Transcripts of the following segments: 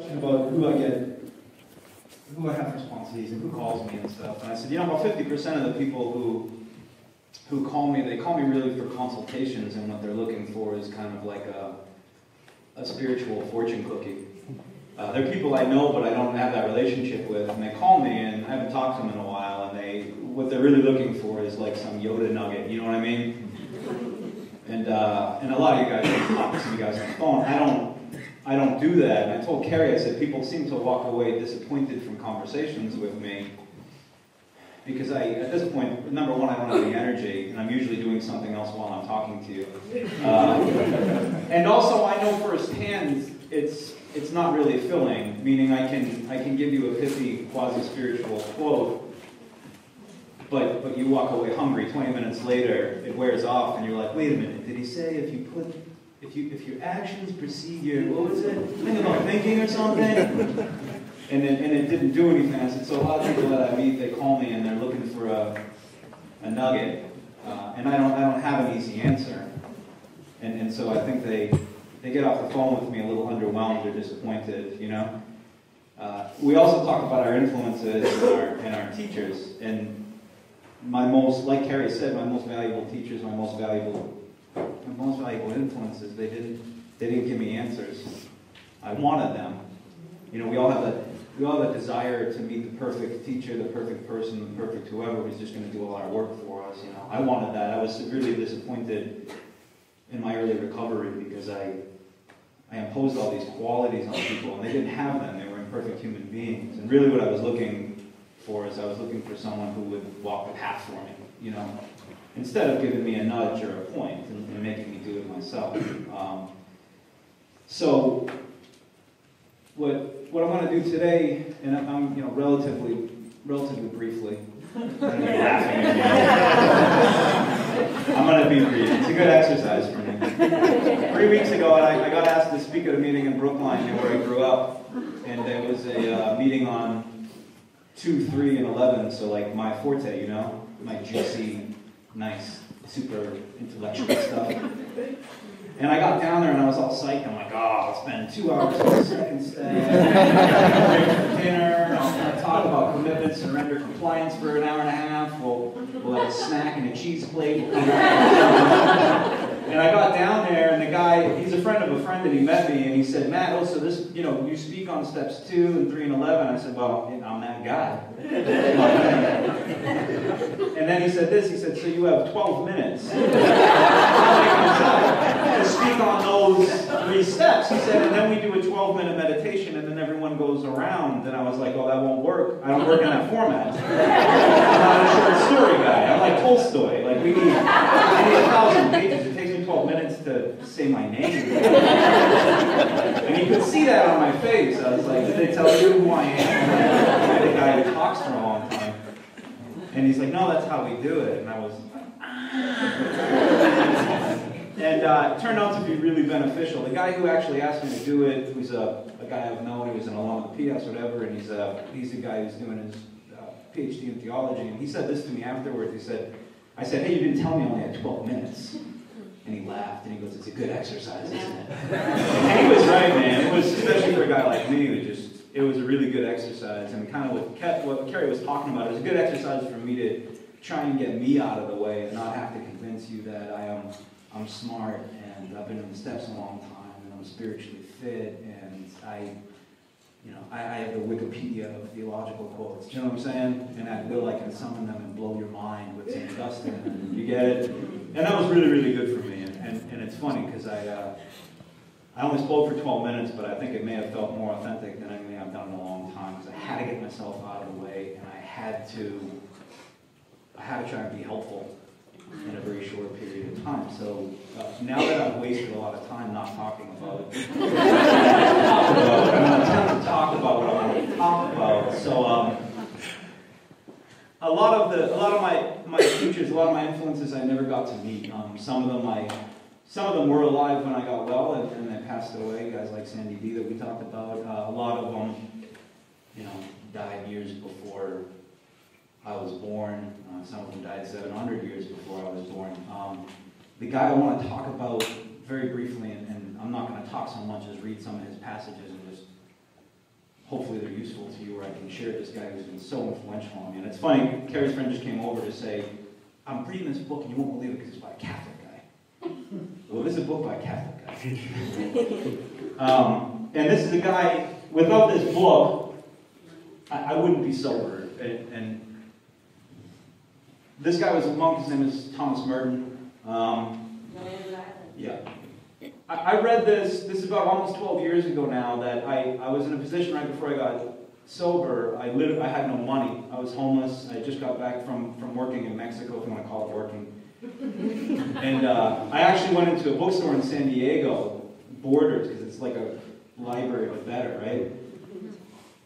about who I get, who I have responsibilities and who calls me and stuff. And I said, you know, about 50% of the people who who call me, they call me really for consultations, and what they're looking for is kind of like a, a spiritual fortune cookie. Uh, they're people I know, but I don't have that relationship with, and they call me, and I haven't talked to them in a while, and they what they're really looking for is like some Yoda nugget. You know what I mean? And uh, and a lot of you guys talk to you guys on the phone. I don't I don't do that. And I told Carrie, I said, people seem to walk away disappointed from conversations with me because I, at this point, number one, I don't have the energy, and I'm usually doing something else while I'm talking to you. Uh, and also, I know firsthand it's it's not really filling, meaning I can I can give you a pithy quasi-spiritual quote, but but you walk away hungry. Twenty minutes later, it wears off, and you're like, wait a minute, did he say if you put if you if your actions precede your what was it? Think about thinking or something? And it, and it didn't do anything. I said, so a lot of people that I meet, they call me and they're looking for a, a nugget, uh, and I don't I don't have an easy answer. And and so I think they they get off the phone with me a little underwhelmed or disappointed, you know. Uh, we also talk about our influences and our, and our teachers, and my most, like Carrie said, my most valuable teachers, my most valuable most valuable influences, they didn't, they didn't give me answers. I wanted them. You know, we all have that, we all have that desire to meet the perfect teacher, the perfect person, the perfect whoever who's just going to do all our work for us. You know, I wanted that. I was severely disappointed in my early recovery because I, I imposed all these qualities on people and they didn't have them. They were imperfect human beings. And really, what I was looking for is I was looking for someone who would walk the path for me. You know, instead of giving me a nudge or a point and, and making me do it myself. Um, so what what I want to do today, and I'm you know relatively relatively briefly. I'm going to be brief. It's a good exercise for me. Three weeks ago, I, I, got asked to speak at a meeting in Brookline, where I grew up, and there was a uh, meeting on two, three, and eleven. So like my forte, you know, my juicy nice, super intellectual stuff. And I got down there and I was all psyched. I'm like, oh, I'll spend two hours on the second stay. for dinner. I'm going to talk about commitment, surrender, compliance for an hour and a half. We'll, we'll have a snack and a cheese plate. And I got down there, and the guy, he's a friend of a friend that he met me, and he said, Matt, oh, so this, you know, you speak on steps two and three and 11. I said, well, I'm that guy. and then he said this, he said, so you have 12 minutes to speak on those three steps. He said, and then we do a 12 minute meditation, and then everyone goes around. And I was like, oh, that won't work. I don't work in that format. I'm not a short story guy. I'm like Tolstoy. Like, we need, we need a thousand pages. It takes 12 minutes to say my name. and you could see that on my face. I was like, did they tell you who I am? The guy who talks for a long time. And he's like, no, that's how we do it. And I was and uh, it turned out to be really beneficial. The guy who actually asked me to do it, who's a, a guy I've known, he was an alum of the PS, whatever, and he's, a, he's a guy who's doing his uh, PhD in theology. And he said this to me afterwards. He said, I said, hey, you didn't tell me I only had 12 minutes. And he laughed and he goes, It's a good exercise, isn't it? and he was right, man. It was, especially for a guy like me, it just, it was a really good exercise. And kind of what, kept what Carrie was talking about, it was a good exercise for me to try and get me out of the way and not have to convince you that I am I'm smart and I've been in the steps a long time and I'm spiritually fit and I you know, I, I, have the Wikipedia of theological quotes. Do you know what I'm saying? And at will, I can summon them and blow your mind with St. Augustine. You get it? And that was really, really good for me. And, and, it's funny because I, uh, I only spoke for 12 minutes, but I think it may have felt more authentic than anything I've done in a long time because I had to get myself out of the way and I had to, I had to try and be helpful in a very short period of time. So uh, now that I've wasted a lot of time not talking about it, I'm going to talk about what I want to talk about. So um, a lot of the, a lot of my, my teachers, a lot of my influences, I never got to meet. Um, some of them I, some of them were alive when I got well, and, and they passed away. Guys like Sandy B that we talked about. Uh, a lot of them, you know, died years before I was born. Uh, some of them died 700 years before I was born. Um, the guy I want to talk about very briefly, and, and I'm not going to talk so much as read some of his passages and just hopefully they're useful to you where I can share this guy who's been so influential on me. And it's funny, Carrie's friend just came over to say, I'm reading this book and you won't believe it because it's by a Catholic. Well, this is a book by a Catholic guy. um, and this is a guy, without this book, I, I wouldn't be sober. And, and, this guy was a monk, his name is Thomas Merton. Um, yeah. I, I read this, this is about almost 12 years ago now, that I, I was in a position right before I got sober. I, lived, I had no money. I was homeless. I just got back from, from working in Mexico, if you want to call it working. and uh, I actually went into a bookstore in San Diego, Borders, because it's like a library but better, right?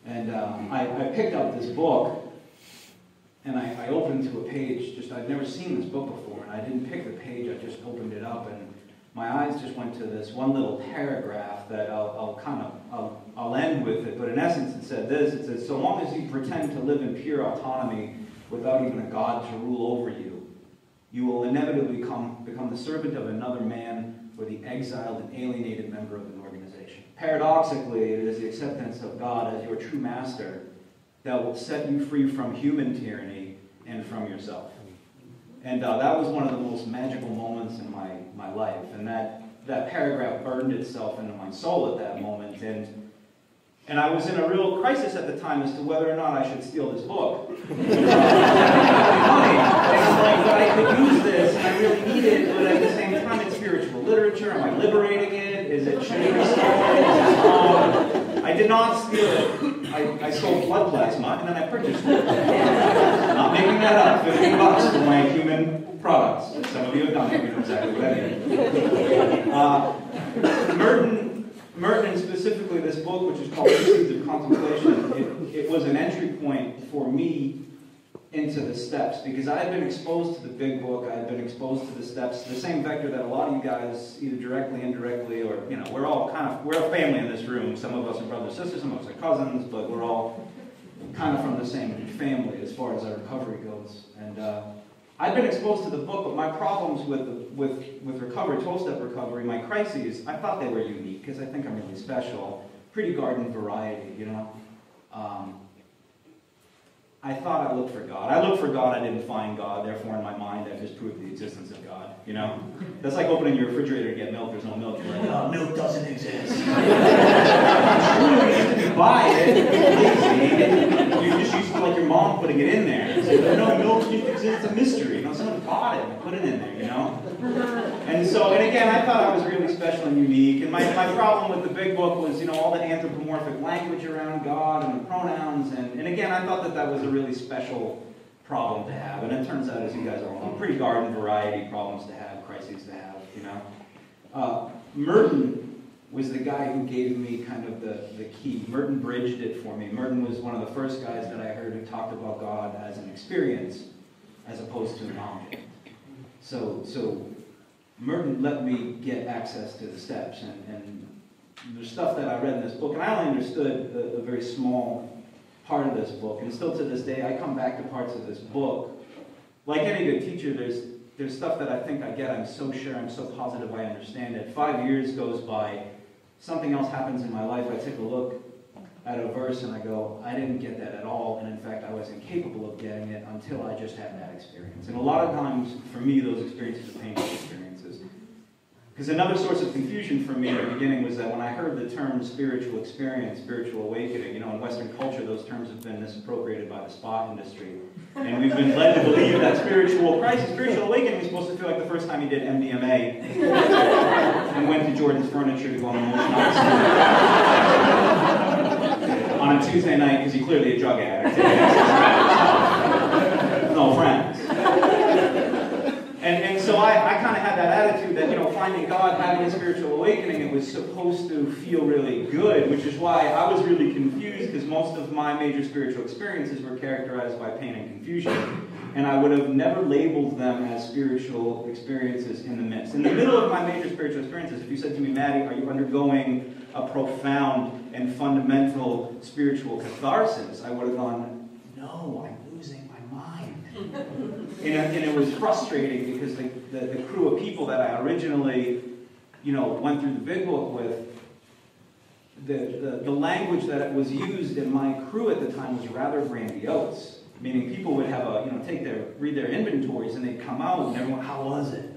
And um, I, I picked up this book, and I, I opened to a page, just I'd never seen this book before, and I didn't pick the page, I just opened it up, and my eyes just went to this one little paragraph that I'll, I'll kind of I'll, I'll end with it. But in essence, it said this: It says, "So long as you pretend to live in pure autonomy without even a God to rule over you, you will inevitably become become the servant of another man or the exiled and alienated member of an organization." Paradoxically, it is the acceptance of God as your true master that will set you free from human tyranny and from yourself. And uh, that was one of the most magical moments in my, my life. And that, that paragraph burned itself into my soul at that moment. And, and I was in a real crisis at the time as to whether or not I should steal this book. money. And I'm like, but I could use this, and I really need it, but at the same time, it's spiritual literature. Am I liberating it? Is it should it be stolen? I did not steal it. I, I sold blood plasma, and then I purchased it. Not making that up. 50 bucks for my human products. Some of you have done it. You know exactly what I mean. Uh, Merton, Merton, specifically this book, which is called Seeds of Contemplation, it, it was an entry point for me into the steps because I had been exposed to the big book, I had been exposed to the steps, the same vector that a lot of you guys, either directly, indirectly, or you know, we're all kind of we're a family in this room. Some of us are brothers, sisters, some of us are cousins, but we're all kind of from the same family as far as our recovery goes. And uh, I'd been exposed to the book, but my problems with with with recovery, 12-step recovery, my crises, I thought they were unique because I think I'm really special, pretty garden variety, you know. Um, I thought I looked for God. I looked for God, I didn't find God. Therefore, in my mind, I disproved the existence of God. You know? That's like opening your refrigerator to get milk. There's no milk. You're like, oh, milk doesn't exist. you buy it, you're just used to like your mom putting it in there. So, no, milk exists. It's a mystery. You know, someone bought it and put it in there, you know? And so, and again, I thought I was really special and unique. And my, my problem with the big book was, you know, all the anthropomorphic language around God and the pronouns. And, and again, I thought that that was a really special problem to have. And it turns out, as you guys all know, pretty garden variety problems to have, crises to have, you know. Uh, Merton was the guy who gave me kind of the, the key. Merton bridged it for me. Merton was one of the first guys that I heard who talked about God as an experience as opposed to an object. So, so Merton let me get access to the steps, and, and there's stuff that I read in this book, and I only understood a, a very small part of this book, and still to this day, I come back to parts of this book. Like any good teacher, there's there's stuff that I think I get. I'm so sure, I'm so positive I understand it. Five years goes by, something else happens in my life. I take a look at a verse and I go, I didn't get that at all, and in fact, I was incapable of getting it until I just had that experience. And a lot of times, for me, those experiences are painful experiences. Because another source of confusion for me at the beginning was that when I heard the term spiritual experience, spiritual awakening, you know, in Western culture, those terms have been misappropriated by the spa industry. And we've been led to believe that spiritual crisis, spiritual awakening is supposed to feel like the first time he did MDMA and went to Jordan's Furniture to go on a motion on a Tuesday night because you're clearly a drug addict. no friends. And, and so I, I kind of had that attitude that, you know, finding God, having a spiritual awakening, it was supposed to feel really good, which is why I was really confused because most of my major spiritual experiences were characterized by pain and confusion. And I would have never labeled them as spiritual experiences in the midst. In the middle of my major spiritual experiences, if you said to me, Maddie, are you undergoing a profound and fundamental spiritual catharsis, I would have gone, no, mind. And, and, it was frustrating because the, the, the, crew of people that I originally, you know, went through the big book with, the, the, the language that was used in my crew at the time was rather grandiose. Meaning people would have a, you know, take their, read their inventories and they'd come out and everyone, how was it?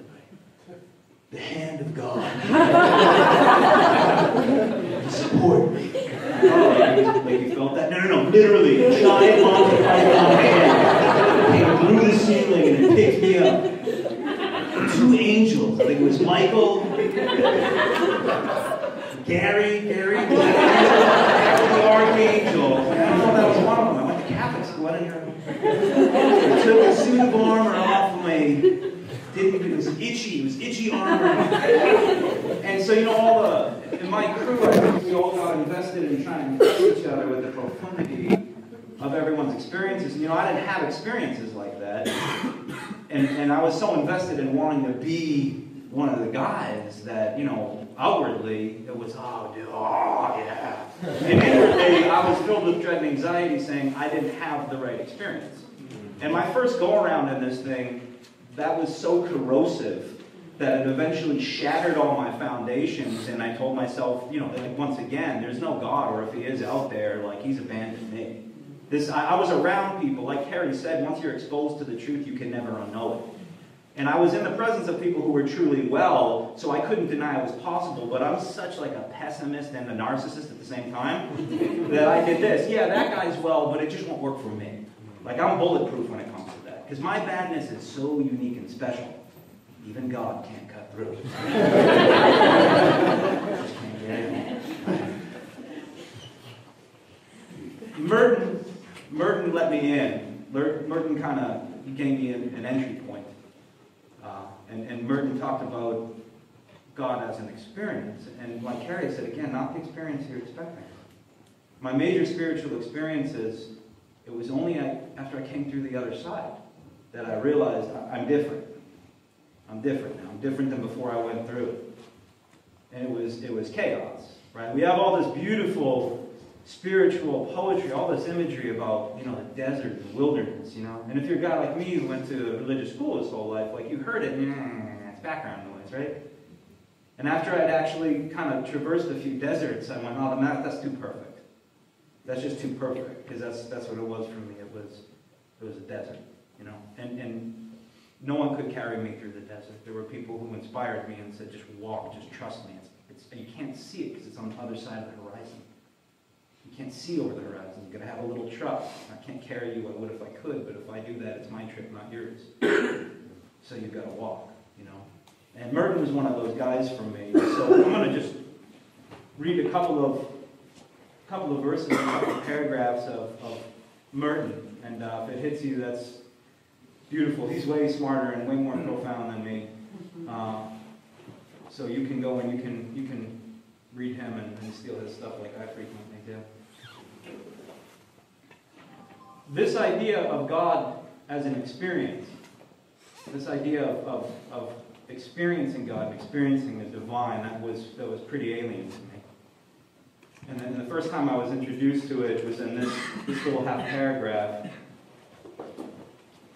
The hand of God. Support me. Oh, like, you felt that? No, no, no, literally. Giant Python hand ceiling and it picked me up. Two angels. I think it was Michael, Gary, Gary, the Archangel. And I thought that was one of them. I went to Catholic school. I didn't hear I took a suit of armor off my. Didn't, it was itchy. It was itchy armor. And so, you know, all the, in my crew, I think we all got invested in trying to impress each other with the profundity of everyone's experiences. And, you know, I didn't have experiences like that. And, and I was so invested in wanting to be one of the guys that, you know, outwardly it was, oh, dude, oh, yeah. And inwardly, I was filled with dread and anxiety saying I didn't have the right experience. And my first go around in this thing, that was so corrosive that it eventually shattered all my foundations. And I told myself, you know, like once again, there's no God, or if He is out there, like He's abandoned me. This, I, I was around people, like Harry said, once you're exposed to the truth, you can never unknow it. And I was in the presence of people who were truly well, so I couldn't deny it was possible. But I'm such like a pessimist and a narcissist at the same time that I did this. Yeah, that guy's well, but it just won't work for me. Like I'm bulletproof when it comes to that, because my badness is so unique and special. Even God can't cut through. Merton, Merton let me in. Merton kind of gave me an, an entry point. Uh, and, and Merton talked about God as an experience. And like Carrie said, again, not the experience you're expecting. My major spiritual experiences, it was only after I came through the other side that I realized I'm different. I'm different now. I'm different than before I went through it. And it was, it was chaos, right? We have all this beautiful spiritual poetry, all this imagery about, you know, the desert, the wilderness, you know. And if you're a guy like me who went to religious school his whole life, like you heard it, it's background noise, right? And after I'd actually kind of traversed a few deserts, I went, oh, that, that's too perfect. That's just too perfect, because that's, that's what it was for me. It was, it was a desert, you know. And, and no one could carry me through the desert. There were people who inspired me and said, just walk, just trust me. It's, it's, you can't see it because it's on the other side of the horizon. Can't see over the horizon. You've got to have a little truck. I can't carry you. I would if I could, but if I do that, it's my trip, not yours. so you've got to walk, you know. And Merton was one of those guys for me. So I'm going to just read a couple of couple of verses, a couple of paragraphs of, of Merton. And uh, if it hits you, that's beautiful. He's way smarter and way more profound than me. Uh, so you can go and you can you can read him and, and steal his stuff like I frequently do. This idea of God as an experience, this idea of, of, of experiencing God, experiencing the divine, that was that was pretty alien to me. And then the first time I was introduced to it was in this, this little half paragraph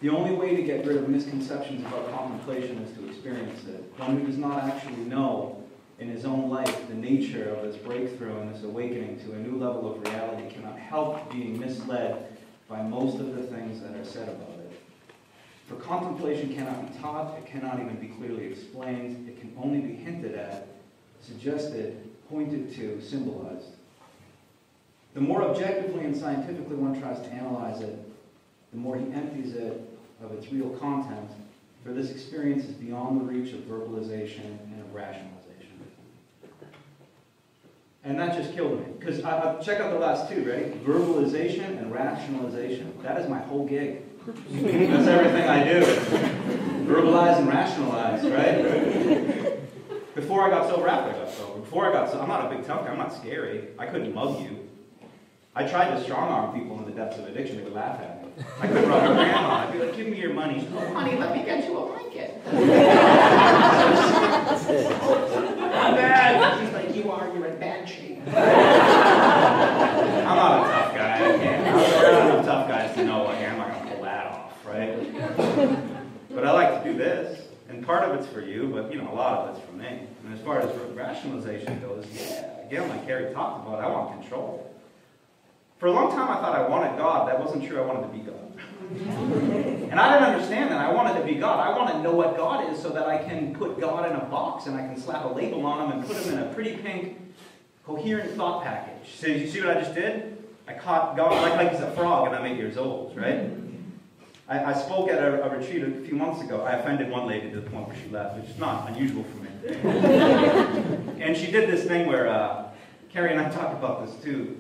the only way to get rid of misconceptions about contemplation is to experience it. One who does not actually know in his own life the nature of this breakthrough and this awakening to a new level of reality cannot help being misled by most of the things that are said about it. For contemplation cannot be taught, it cannot even be clearly explained, it can only be hinted at, suggested, pointed to, symbolized. The more objectively and scientifically one tries to analyze it, the more he empties it of its real content, for this experience is beyond the reach of verbalization and of rationalization. And that just killed me. Because check out the last two, right? Verbalization and rationalization. That is my whole gig. That's everything I do. Verbalize and rationalize, right? Before I got sober, after I got sober. Before I got sober, I'm not a big tough guy. I'm not scary. I couldn't mug you. I tried to strong arm people in the depths of addiction. They would laugh at me. I could rub my grandma. I'd be like, give me your money. Oh, honey, let me get you a blanket. I'm bad. She's like, you are. You're in bad shape. I'm not a tough guy. I can't. I'm enough tough guys to know, like, I'm not going to pull that off, right? But I like to do this. And part of it's for you, but, you know, a lot of it's for me. And as far as rationalization goes, yeah, again, like Gary talked about, I want control. For a long time, I thought I wanted God. That wasn't true. I wanted to be God. and I didn't understand that. I wanted to be God. I want to know what God is so that I can put God in a box and I can slap a label on him and put him in a pretty pink, coherent thought package. So you see what I just did? I caught God like, like he's a frog and I'm eight years old, right? I, I spoke at a, a, retreat a few months ago. I offended one lady to the point where she left, which is not unusual for me. and she did this thing where uh, Carrie and I talked about this too.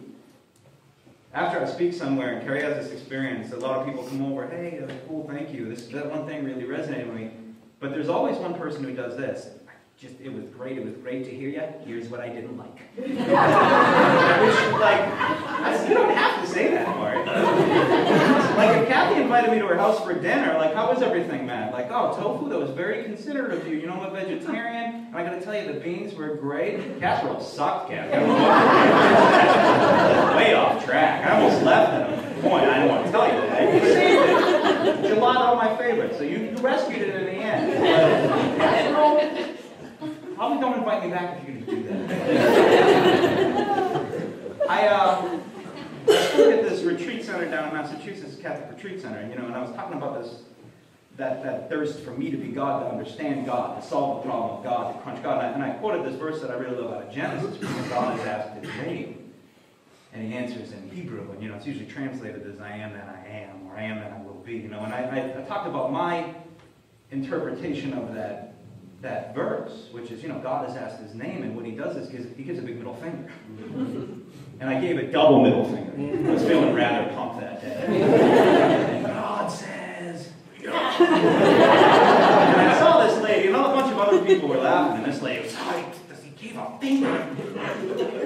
After I speak somewhere and Carrie has this experience, a lot of people come over, hey, cool, thank you. This, that one thing really resonated with me. But there's always one person who does this. Just, it was great, it was great to hear you. Here's what I didn't like. Which, like, you don't have to say that part. like, if Kathy invited me to her house for dinner, like, how was everything, man? Like, oh, tofu, that was very considerate of you. You know, I'm a vegetarian. And I gotta tell you, the beans were great. Casserole sucked, Kathy. Way off track. I almost left at a point. I didn't want to tell you that. You saved it. Gelato, my favorite. So you, you rescued it in the end. Probably don't invite me back if you're going to do that. I, uh, I at this retreat center down in Massachusetts, Catholic Retreat Center, and, you know, and I was talking about this, that, that thirst for me to be God, to understand God, to solve the problem of God, to crunch God. And I, and I quoted this verse that I really love out of Genesis, because God is asked his name. And he answers in Hebrew, and you know, it's usually translated as I am that I am, or I am that I will be. You know, and I, I, I talked about my interpretation of that that verse, which is, you know, God has asked his name, and what he does is gives, he gives a big middle finger. and I gave a double middle finger. I was feeling rather pumped that day. and God says, and I saw this lady, and a bunch of other people were laughing, and this lady was like, does he give a finger?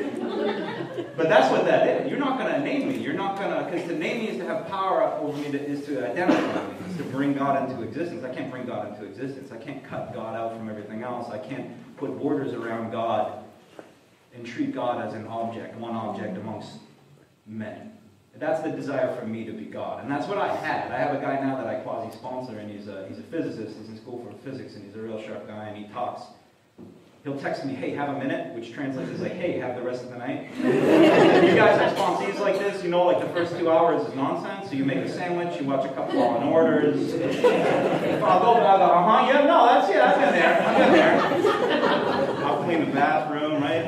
But that's what that is. You're not going to name me. You're not going to, because to name me is to have power over me, to, is to identify me is to bring God into existence. I can't bring God into existence. I can't cut God out from everything else. I can't put borders around God and treat God as an object, one object amongst men. That's the desire for me to be God. And that's what I had. I have a guy now that I quasi-sponsor, and he's a, he's a physicist. He's in school for physics, and he's a real sharp guy, and he talks he'll text me, hey, have a minute, which translates as like, hey, have the rest of the night. you guys have sponsees like this, you know like the first two hours is nonsense, so you make a sandwich, you watch a couple Law and Orders. I'll go, I'll go, uh-huh, yeah, no, that's, yeah, I've been there, I've been there. I'll clean the bathroom, right?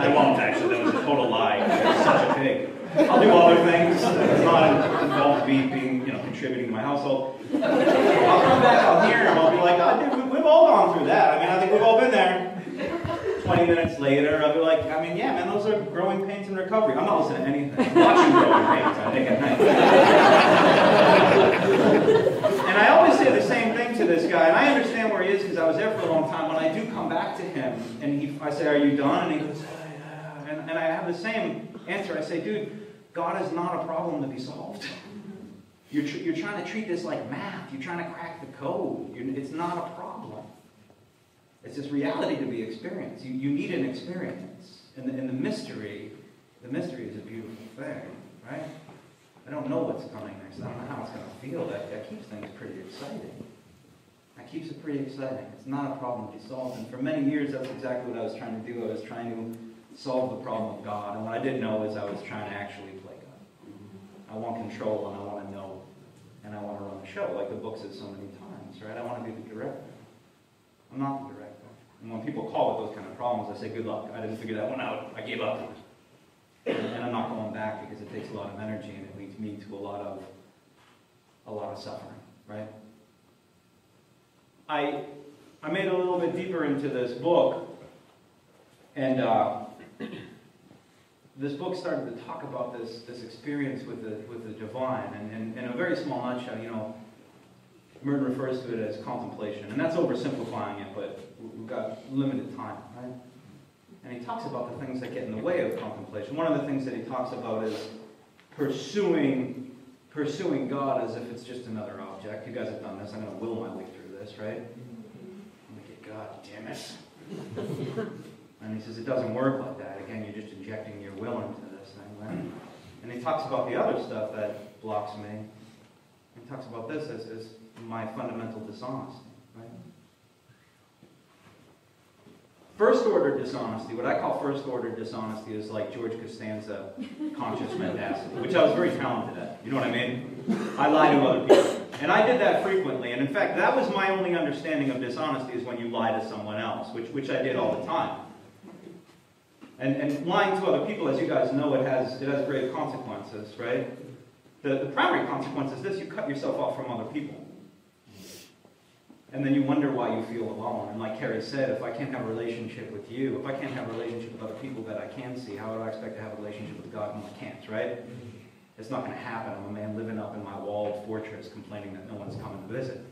I won't actually, that was a total lie. I'm such a pig. I'll do other things. It's not involved me being, you know, contributing to my household. I'll come back out here and I'll be like, oh, dude, we've all gone through that. I mean, I think we've all been there. 20 minutes later, I'll be like, I mean, yeah, man, those are growing pains and recovery. I'm not listening to anything. I'm watching growing pains, I think, at night. and I always say the same thing to this guy, and I understand where he is because I was there for a long time. When I do come back to him, and he, I say, are you done? And he goes, yeah. And, and I have the same answer. I say, dude, God is not a problem to be solved. You're, tr- you're trying to treat this like math. You're trying to crack the code. You're, it's not a problem. It's this reality to be experienced. You, you need an experience. And the, and the mystery, the mystery is a beautiful thing, right? I don't know what's coming next. I don't know how it's going to feel. That, that keeps things pretty exciting. That keeps it pretty exciting. It's not a problem to be solved. And for many years, that's exactly what I was trying to do. I was trying to solve the problem of God. And what I didn't know is I was trying to actually play God. I want control and I want to know and I want to run the show, like the book says so many times, right? I want to be the director. I'm not the director. And when people call with those kind of problems, I say, good luck. I didn't figure that one out. I gave up. And I'm not going back because it takes a lot of energy and it leads me to a lot of a lot of suffering, right? I I made a little bit deeper into this book, and uh, this book started to talk about this, this experience with the, with the divine. And, and, in a very small nutshell, you know, Merton refers to it as contemplation. And that's oversimplifying it, but we've got limited time, right? And he talks about the things that get in the way of contemplation. One of the things that he talks about is pursuing, pursuing God as if it's just another object. You guys have done this. I'm going to will my way through this, right? I'm going to get God, damn it. And he says it doesn't work like that. Again, you're just injecting your will into this thing. Right? And he talks about the other stuff that blocks me. He talks about this as, as my fundamental dishonesty. Right? First order dishonesty, what I call first order dishonesty is like George Costanza conscious mendacity, which I was very talented at. You know what I mean? I lie to other people. And I did that frequently. And in fact, that was my only understanding of dishonesty is when you lie to someone else, which, which I did all the time. And, and lying to other people, as you guys know, it has, it has grave consequences, right? The, the primary consequence is this you cut yourself off from other people. And then you wonder why you feel alone. And like Carrie said, if I can't have a relationship with you, if I can't have a relationship with other people that I can see, how would I expect to have a relationship with God when I can't, right? Mm-hmm. It's not going to happen. I'm a man living up in my walled fortress complaining that no one's coming to visit.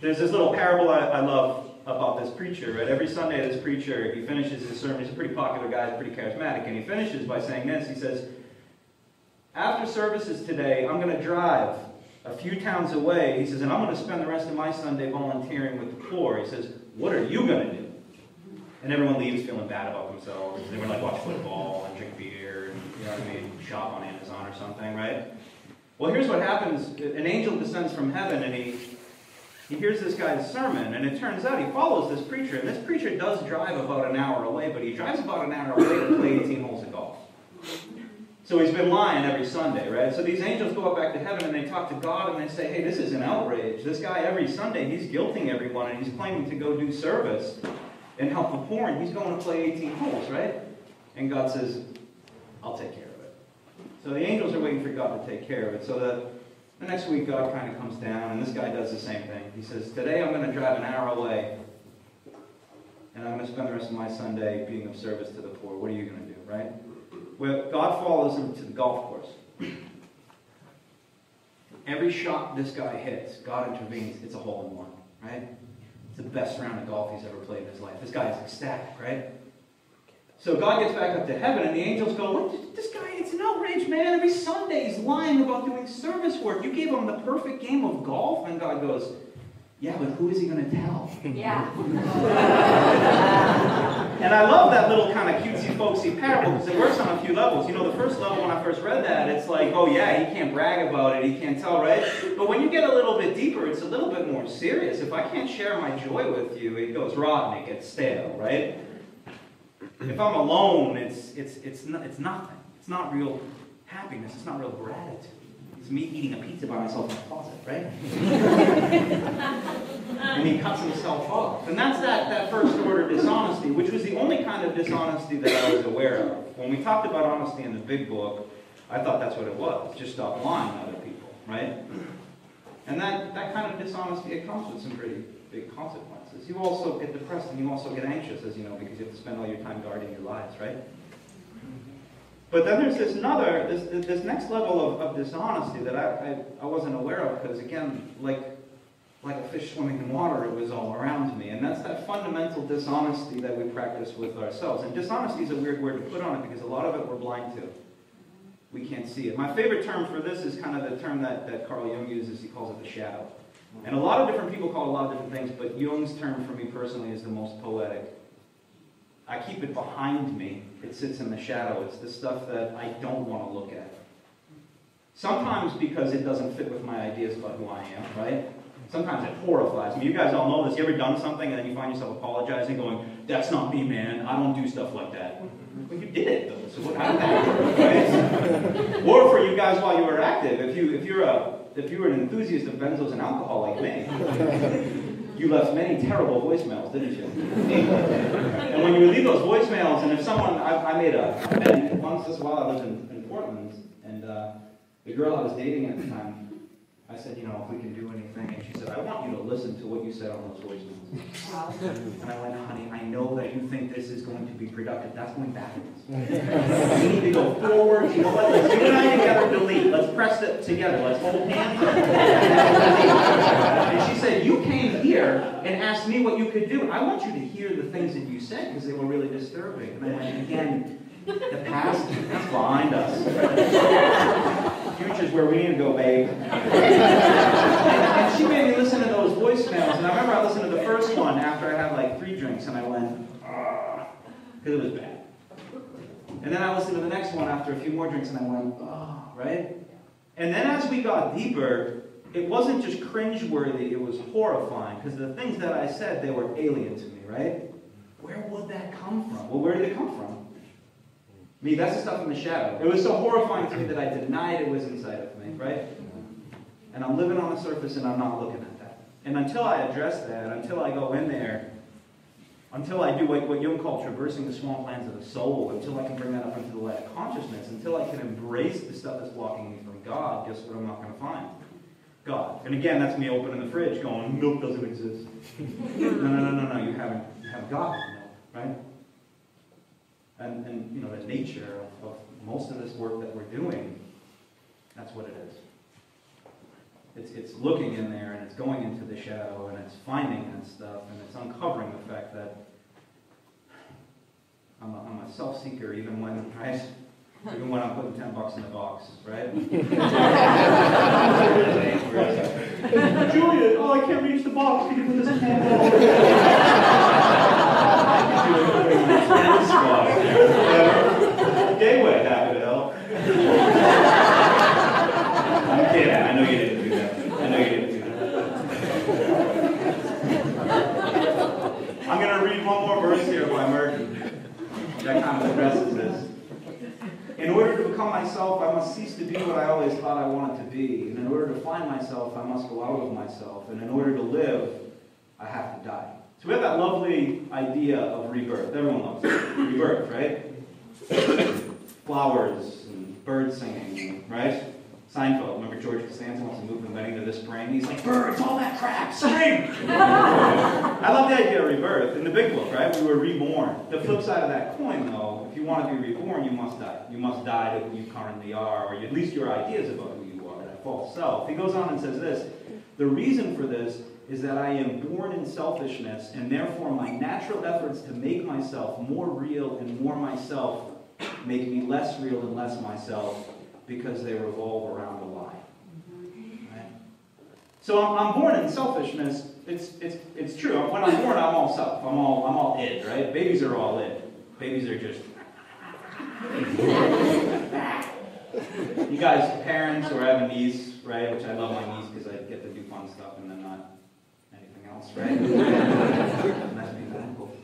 There's this little parable I, I love about this preacher, right? Every Sunday, this preacher, he finishes his sermon. He's a pretty popular guy, he's pretty charismatic, and he finishes by saying this. He says, After services today, I'm going to drive a few towns away, he says, and I'm going to spend the rest of my Sunday volunteering with the poor. He says, what are you going to do? And everyone leaves feeling bad about themselves. They to like watch football and drink beer and, you know what I mean, shop on Amazon or something, right? Well, here's what happens. An angel descends from heaven and he, he hears this guy's sermon, and it turns out he follows this preacher. And this preacher does drive about an hour away, but he drives about an hour away to play 18 holes of golf. So he's been lying every Sunday, right? So these angels go up back to heaven and they talk to God and they say, hey, this is an outrage. This guy every Sunday, he's guilting everyone and he's claiming to go do service and help the poor and he's going to play 18 holes, right? And God says, I'll take care of it. So the angels are waiting for God to take care of it. So the, the next week, God kind of comes down and this guy does the same thing. He says, today I'm going to drive an hour away and I'm going to spend the rest of my Sunday being of service to the poor. What are you going to do, right? Well, God follows him to the golf course. Every shot this guy hits, God intervenes. It's a hole in one, right? It's the best round of golf he's ever played in his life. This guy is ecstatic, right? So God gets back up to heaven, and the angels go, Look, this guy, it's an outrage, man. Every Sunday he's lying about doing service work. You gave him the perfect game of golf. And God goes, Yeah, but who is he going to tell? Yeah. And I love that little kind of cutesy folksy parable because it works on a few levels. You know, the first level when I first read that, it's like, oh yeah, he can't brag about it, he can't tell, right? But when you get a little bit deeper, it's a little bit more serious. If I can't share my joy with you, it goes rotten, it gets stale, right? If I'm alone, it's it's it's it's nothing. It's not real happiness. It's not real gratitude. It's me eating a pizza by myself in the closet, right? and he cuts himself off. And that's that, that first order dishonesty, which was the only kind of dishonesty that I was aware of. When we talked about honesty in the big book, I thought that's what it was. Just stop lying to other people, right? And that, that kind of dishonesty, it comes with some pretty big consequences. You also get depressed and you also get anxious, as you know, because you have to spend all your time guarding your lives, right? But then there's this another, this, this next level of, of dishonesty that I, I, I wasn't aware of because, again, like, like a fish swimming in water, it was all around me. And that's that fundamental dishonesty that we practice with ourselves. And dishonesty is a weird word to put on it because a lot of it we're blind to. We can't see it. My favorite term for this is kind of the term that, that Carl Jung uses. He calls it the shadow. And a lot of different people call it a lot of different things, but Jung's term for me personally is the most poetic. I keep it behind me. It sits in the shadow. It's the stuff that I don't want to look at. Sometimes because it doesn't fit with my ideas about who I am, right? Sometimes it horrifies me. You guys all know this. You ever done something and then you find yourself apologizing, going, "That's not me, man. I don't do stuff like that." Well, you did it though. So what, how did that happen, right? or for you guys while you were active, if you if you're a if you were an enthusiast of benzos and alcohol like me, you left many terrible voicemails, didn't you? and when you leave those voicemails, and if someone, I, I made a, and once this while I lived in, in Portland, and uh, the girl I was dating at the time, I said, you know, if we can do anything, and she said, I want you to listen to what you said on those voicemails. Wow. And I went, honey, I know that you think this is going to be productive. That's going backwards. we need to go forward. You know what? Let's you and I together delete. Let's press it together. Let's hold hands. and she said, you came here and asked me what you could do. I want you to hear the things that you said because they were really disturbing. And I went, again, the past, is behind us. Future's where we need to go, babe. and, she made me listen to those voicemails. And I remember I listened to the first one after I had like three drinks, and I went, ah, because it was bad. And then I listened to the next one after a few more drinks, and I went, oh, right? And then as we got deeper, it wasn't just cringeworthy, it was horrifying, because the things that I said, they were alien to me, right? Where would that come from? Well, where did it come from? Me, that's the stuff in the shadow. It was so horrifying to me that I denied it was inside of me, right? And I'm living on the surface and I'm not looking at that. And until I address that, until I go in there, until I do what, what Jung called traversing the swamplands of the soul, until I can bring that up into the light of consciousness, until I can embrace the stuff that's blocking me from God, guess what I'm not going to find? God. And again, that's me opening the fridge going, milk doesn't exist. no, no, no, no, no, you haven't, you have God right? And, and you know, the nature of, of most of this work that we're doing, that's what it is. It's, it's looking in there and it's going into the shadow and it's finding that stuff and it's uncovering the fact that I'm a, I'm a self-seeker even when, right? Even when I'm putting 10 bucks in the box, right? Julia, oh, I can't reach the box. Can you put this 10 dollars? Gateway, happy to help. I'm kidding. I know you didn't do that. I know you didn't do that. I'm going to read one more verse here by Merton that kind of addresses this. In order to become myself, I must cease to be what I always thought I wanted to be. And in order to find myself, I must go out of myself. And in order to live, I have to die. So we have that lovely idea of rebirth. Everyone loves it. Rebirth, right? Flowers and birds singing, right? Seinfeld, remember George Costanza wants to move the wedding to this spring? He's like, birds, all that crap, spring! I love the idea of rebirth. In the big book, right? We were reborn. The flip side of that coin, though, if you want to be reborn, you must die. You must die to who you currently are, or at least your ideas about who you are, that false self. He goes on and says this The reason for this is that I am born in selfishness, and therefore my natural efforts to make myself more real and more myself make me less real and less myself because they revolve around a lie. Right? So I'm, born in selfishness. It's, it's, it's true. When I'm born, I'm all self. I'm all, I'm all id, right? Babies are all id. Babies are just. You guys, parents or have a niece, right? Which I love my niece because I get to do fun stuff and then not anything else, right? nice being uncle.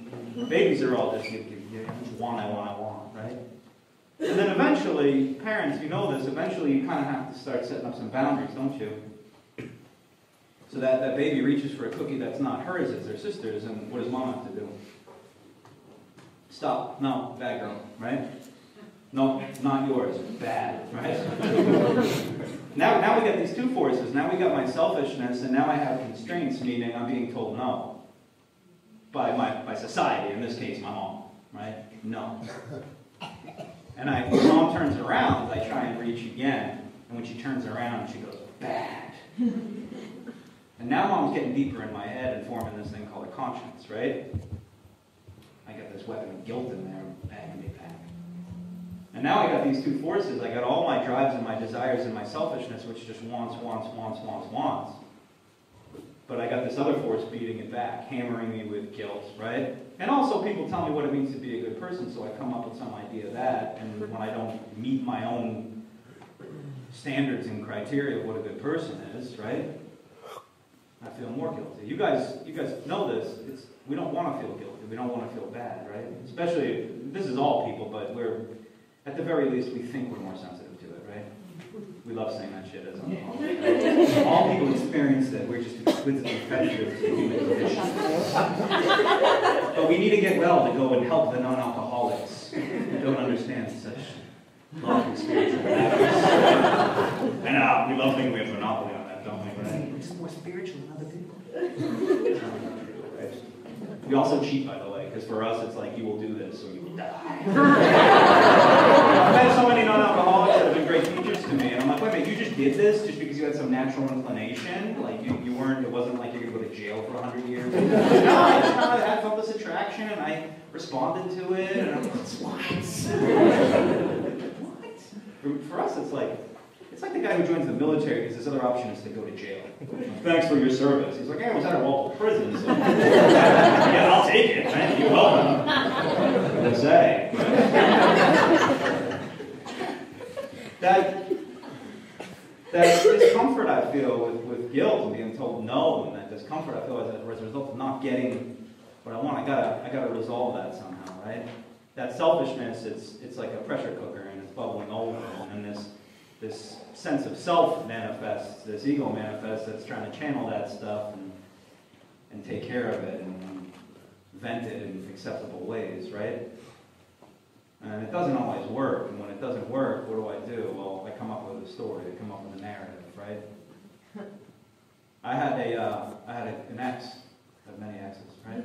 Babies are all just, you, you, you want, I want, I want, right? And then eventually, parents, you know this, eventually you kind of have to start setting up some boundaries, don't you? So that that baby reaches for a cookie that's not hers, it's their sister's, and what does mom have to do? Stop. No, bad girl, right? No, not yours. Bad, right? now, now we got these two forces. Now we got my selfishness, and now I have constraints, meaning I'm being told no. By my by society, in this case, my mom, right? No. And I, when mom turns around, I try and reach again. And when she turns around, she goes, bad. And now mom's getting deeper in my head and forming this thing called a conscience, right? I got this weapon of guilt in there, me. And now I got these two forces. I got all my drives and my desires and my selfishness, which just wants, wants, wants, wants, wants. But I got this other force beating it back, hammering me with guilt, right? And also people tell me what it means to be a good person, so I come up with some idea of that. And when I don't meet my own standards and criteria of what a good person is, right? I feel more guilty. You guys, you guys know this. It's, we don't want to feel guilty. We don't want to feel bad, right? Especially, this is all people, but we're, at the very least, we think we're more sensitive to it, right? We love saying that shit as alcoholics. All people experience it. We're just exquisitely sensitive to human condition. but we need to get well to go and help the non-alcoholics who don't understand such lofty spiritual matters. I know, we love thinking we have a monopoly on that, don't we? Right? We're more spiritual than other people. Um, we also cheat, by the way, because for us it's like, you will do this or you will die. I've had so many non-alcoholics that have been great teachers to me, and I'm like, wait a minute, you just did this just because you had some natural inclination? Like, you, you weren't, it wasn't like you're going to go to jail for 100 years? no, I just kind of felt this attraction, and I responded to it, and I'm like, what? what? For, for us, it's like, it's like the guy who joins the military because his other option is to go to jail. Thanks for your service. He's like, hey, I was at a Walpole prison, so yeah, I'll take it. Thank you. Welcome. Say? That that discomfort I feel with, with guilt and being told no, and that discomfort I feel as a, as a result of not getting what I want, I gotta, I gotta resolve that somehow, right? That selfishness, it's, it's like a pressure cooker and it's bubbling over, and then this, this sense of self manifests, this ego manifests that's trying to channel that stuff and, and take care of it and vent it in acceptable ways, right? And it doesn't always work, and when it doesn't work, what do I do? Well, I come up with a story, I come up with a narrative, right? I had a, uh, I had a, an ex, I have many exes, right?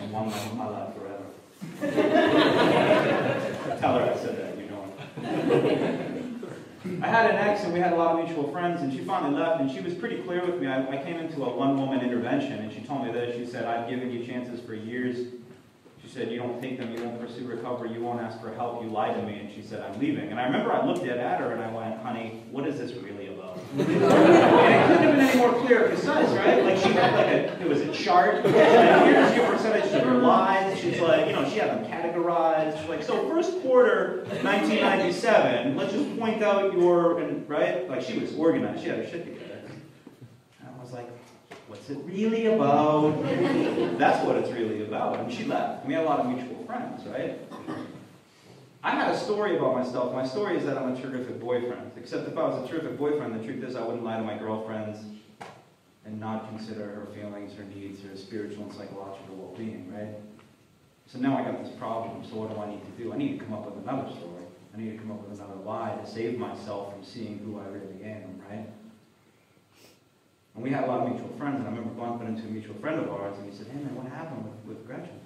and one in my life forever. Tell her I said that, you know. I had an ex and we had a lot of mutual friends, and she finally left, and she was pretty clear with me. I, I came into a one woman intervention, and she told me this. She said, I've given you chances for years. Said, You don't take them, you won't pursue recovery, you won't ask for help, you lie to me. And she said, I'm leaving. And I remember I looked at her and I went, Honey, what is this really about? and it couldn't have been any more clear concise, right? Like she had like a, it was a chart. And here's your percentage of your lies. She's like, you know, she had them categorized. She's like, so first quarter 1997, let's just point out your, and, right? Like she was organized, she had her shit together. And I was like, what's it really about? That's what it's really about. And she left. We had a lot of mutual friends, right? I had a story about myself. My story is that I'm a terrific boyfriend. Except if I was a terrific boyfriend, the truth is I wouldn't lie to my girlfriends and not consider her feelings, her needs, her spiritual and psychological well-being, right? So now I got this problem, so what do I need to do? I need to come up with another story. I need to come up with another lie to save myself from seeing who I really am? And we had a lot of mutual friends, and I remember bumping into a mutual friend of ours, and he said, hey man, what happened with, with Gretchen?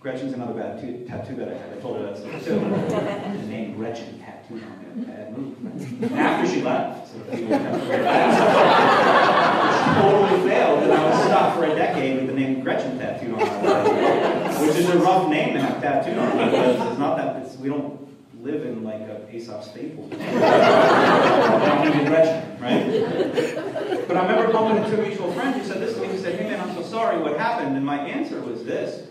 Gretchen's another bad tattoo, that I had. I told her that story too. the name Gretchen tattooed on me. Bad move. After she left, so totally failed, and I was stuck for a decade with the name Gretchen tattooed on my which is a rough name to have tattooed on body. It's not that it's, we don't live in like a Aesop staple. Gretchen, right? But I remember bumping into a mutual friend who said this to me. He said, "Hey man, I'm so sorry. What happened?" And my answer was this.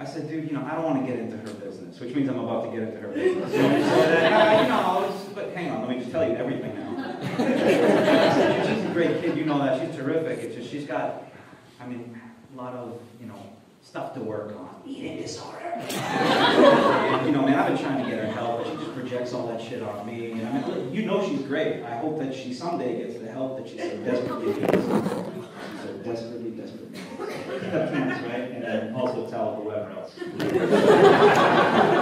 I said, dude, you know, I don't want to get into her business, which means I'm about to get into her business. So I uh, you know, but hang on, let me just tell you everything now. said, she's a great kid, you know that. She's terrific. It's just she's got, I mean, a lot of, you know, stuff to work on. Eating disorder. and, you know, man, I've been trying to get her help, but she just projects all that shit on me. And I mean, you know she's great. I hope that she someday gets the help that she so desperately needs. So desperately, desperately needs. right? And then also tell whoever else.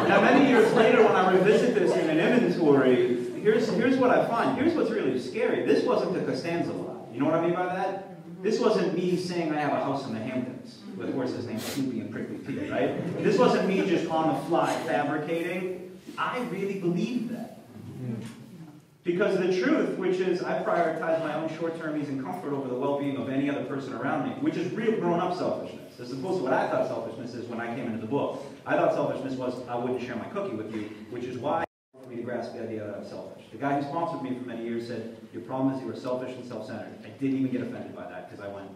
now, many years later, when I revisit this in an inventory, here's, here's what I find. Here's what's really scary. This wasn't the Costanza lie. You know what I mean by that? Mm-hmm. This wasn't me saying I have a house in the Hamptons with horses named Snoopy and Prickly Pete, right? This wasn't me just on the fly fabricating. I really believe that. Mm-hmm. Because the truth, which is I prioritize my own short-term ease and comfort over the well-being of any other person around me, which is real grown-up selfishness, as opposed to what I thought selfishness is when I came into the book. I thought selfishness was I wouldn't share my cookie with you, which is why for me to grasp the idea that I'm selfish. The guy who sponsored me for many years said, your problem is you are selfish and self-centered. I didn't even get offended by that because I went,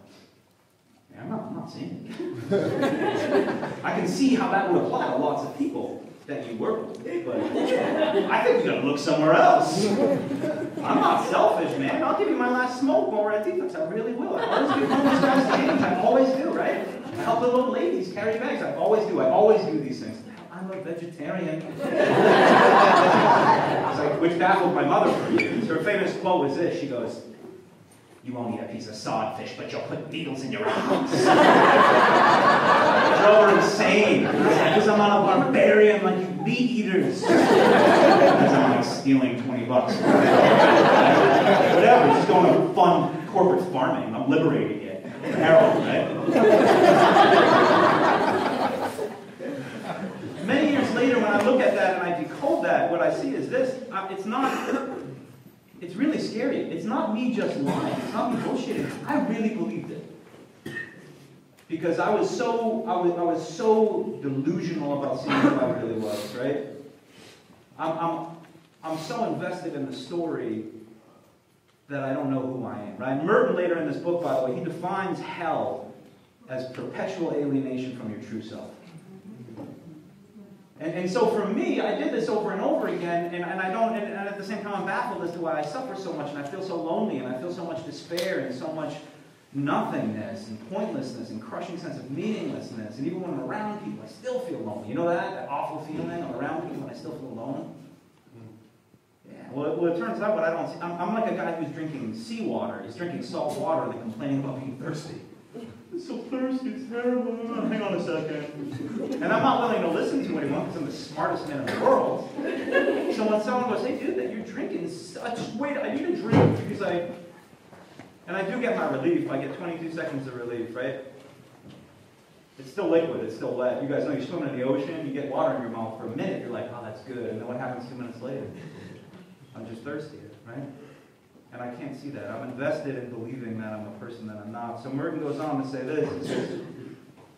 yeah, I'm not, I'm not seeing it. I can see how that would apply to lots of people that you work with, but I think you gotta look somewhere else. I'm not selfish, man. I'll give you my last smoke while we're at detox. I really will. I always give homeless guys games. I always do, right? I help the little ladies carry bags. I always do. I always do these things. I'm a vegetarian. it's like, which baffled my mother for years. Her famous quote was this. She goes, you won't eat a piece of sawfish, but you'll put needles in your eyes. Her insane. Because I'm not a barbarian like you meat eaters. Because I'm like stealing 20 bucks. Whatever, just going to fun corporate farming. I'm liberating it. Harold, right? Many years later, when I look at that and I decode that, what I see is this. Uh, it's not it's really scary. It's not me just lying. It's not me bullshitting. I really believed it. Because I was so I was, I was so delusional about seeing who I really was, right? I'm, I'm, I'm so invested in the story that I don't know who I am, right? Merton later in this book, by the way, he defines hell as perpetual alienation from your true self. And, and so for me, I did this over and over again, and, and I don't, and, and, at the same time, I'm baffled as to why I suffer so much, and I feel so lonely, and I feel so much despair, and so much nothingness and pointlessness and crushing sense of meaninglessness. And even when I'm around people, I still feel lonely. You know that? That awful feeling? I'm around people and I still feel alone. Mm-hmm. Yeah. Well, it, well, it turns out what I don't see, I'm, I'm like a guy who's drinking seawater. He's drinking salt water and then complaining about being thirsty. I'm so thirsty, it's terrible. Hang on a second. And I'm not willing to listen to anyone because I'm the smartest man in the world. So when someone goes, hey, dude, that you're drinking such, wait, I need a drink because I, and I do get my relief. I get 22 seconds of relief, right? It's still liquid, it's still wet. You guys know you're swimming in the ocean, you get water in your mouth for a minute, you're like, oh, that's good. And then what happens two minutes later? I'm just thirstier, right? And I can't see that. I'm invested in believing that I'm a person that I'm not. So Merton goes on to say this. Says,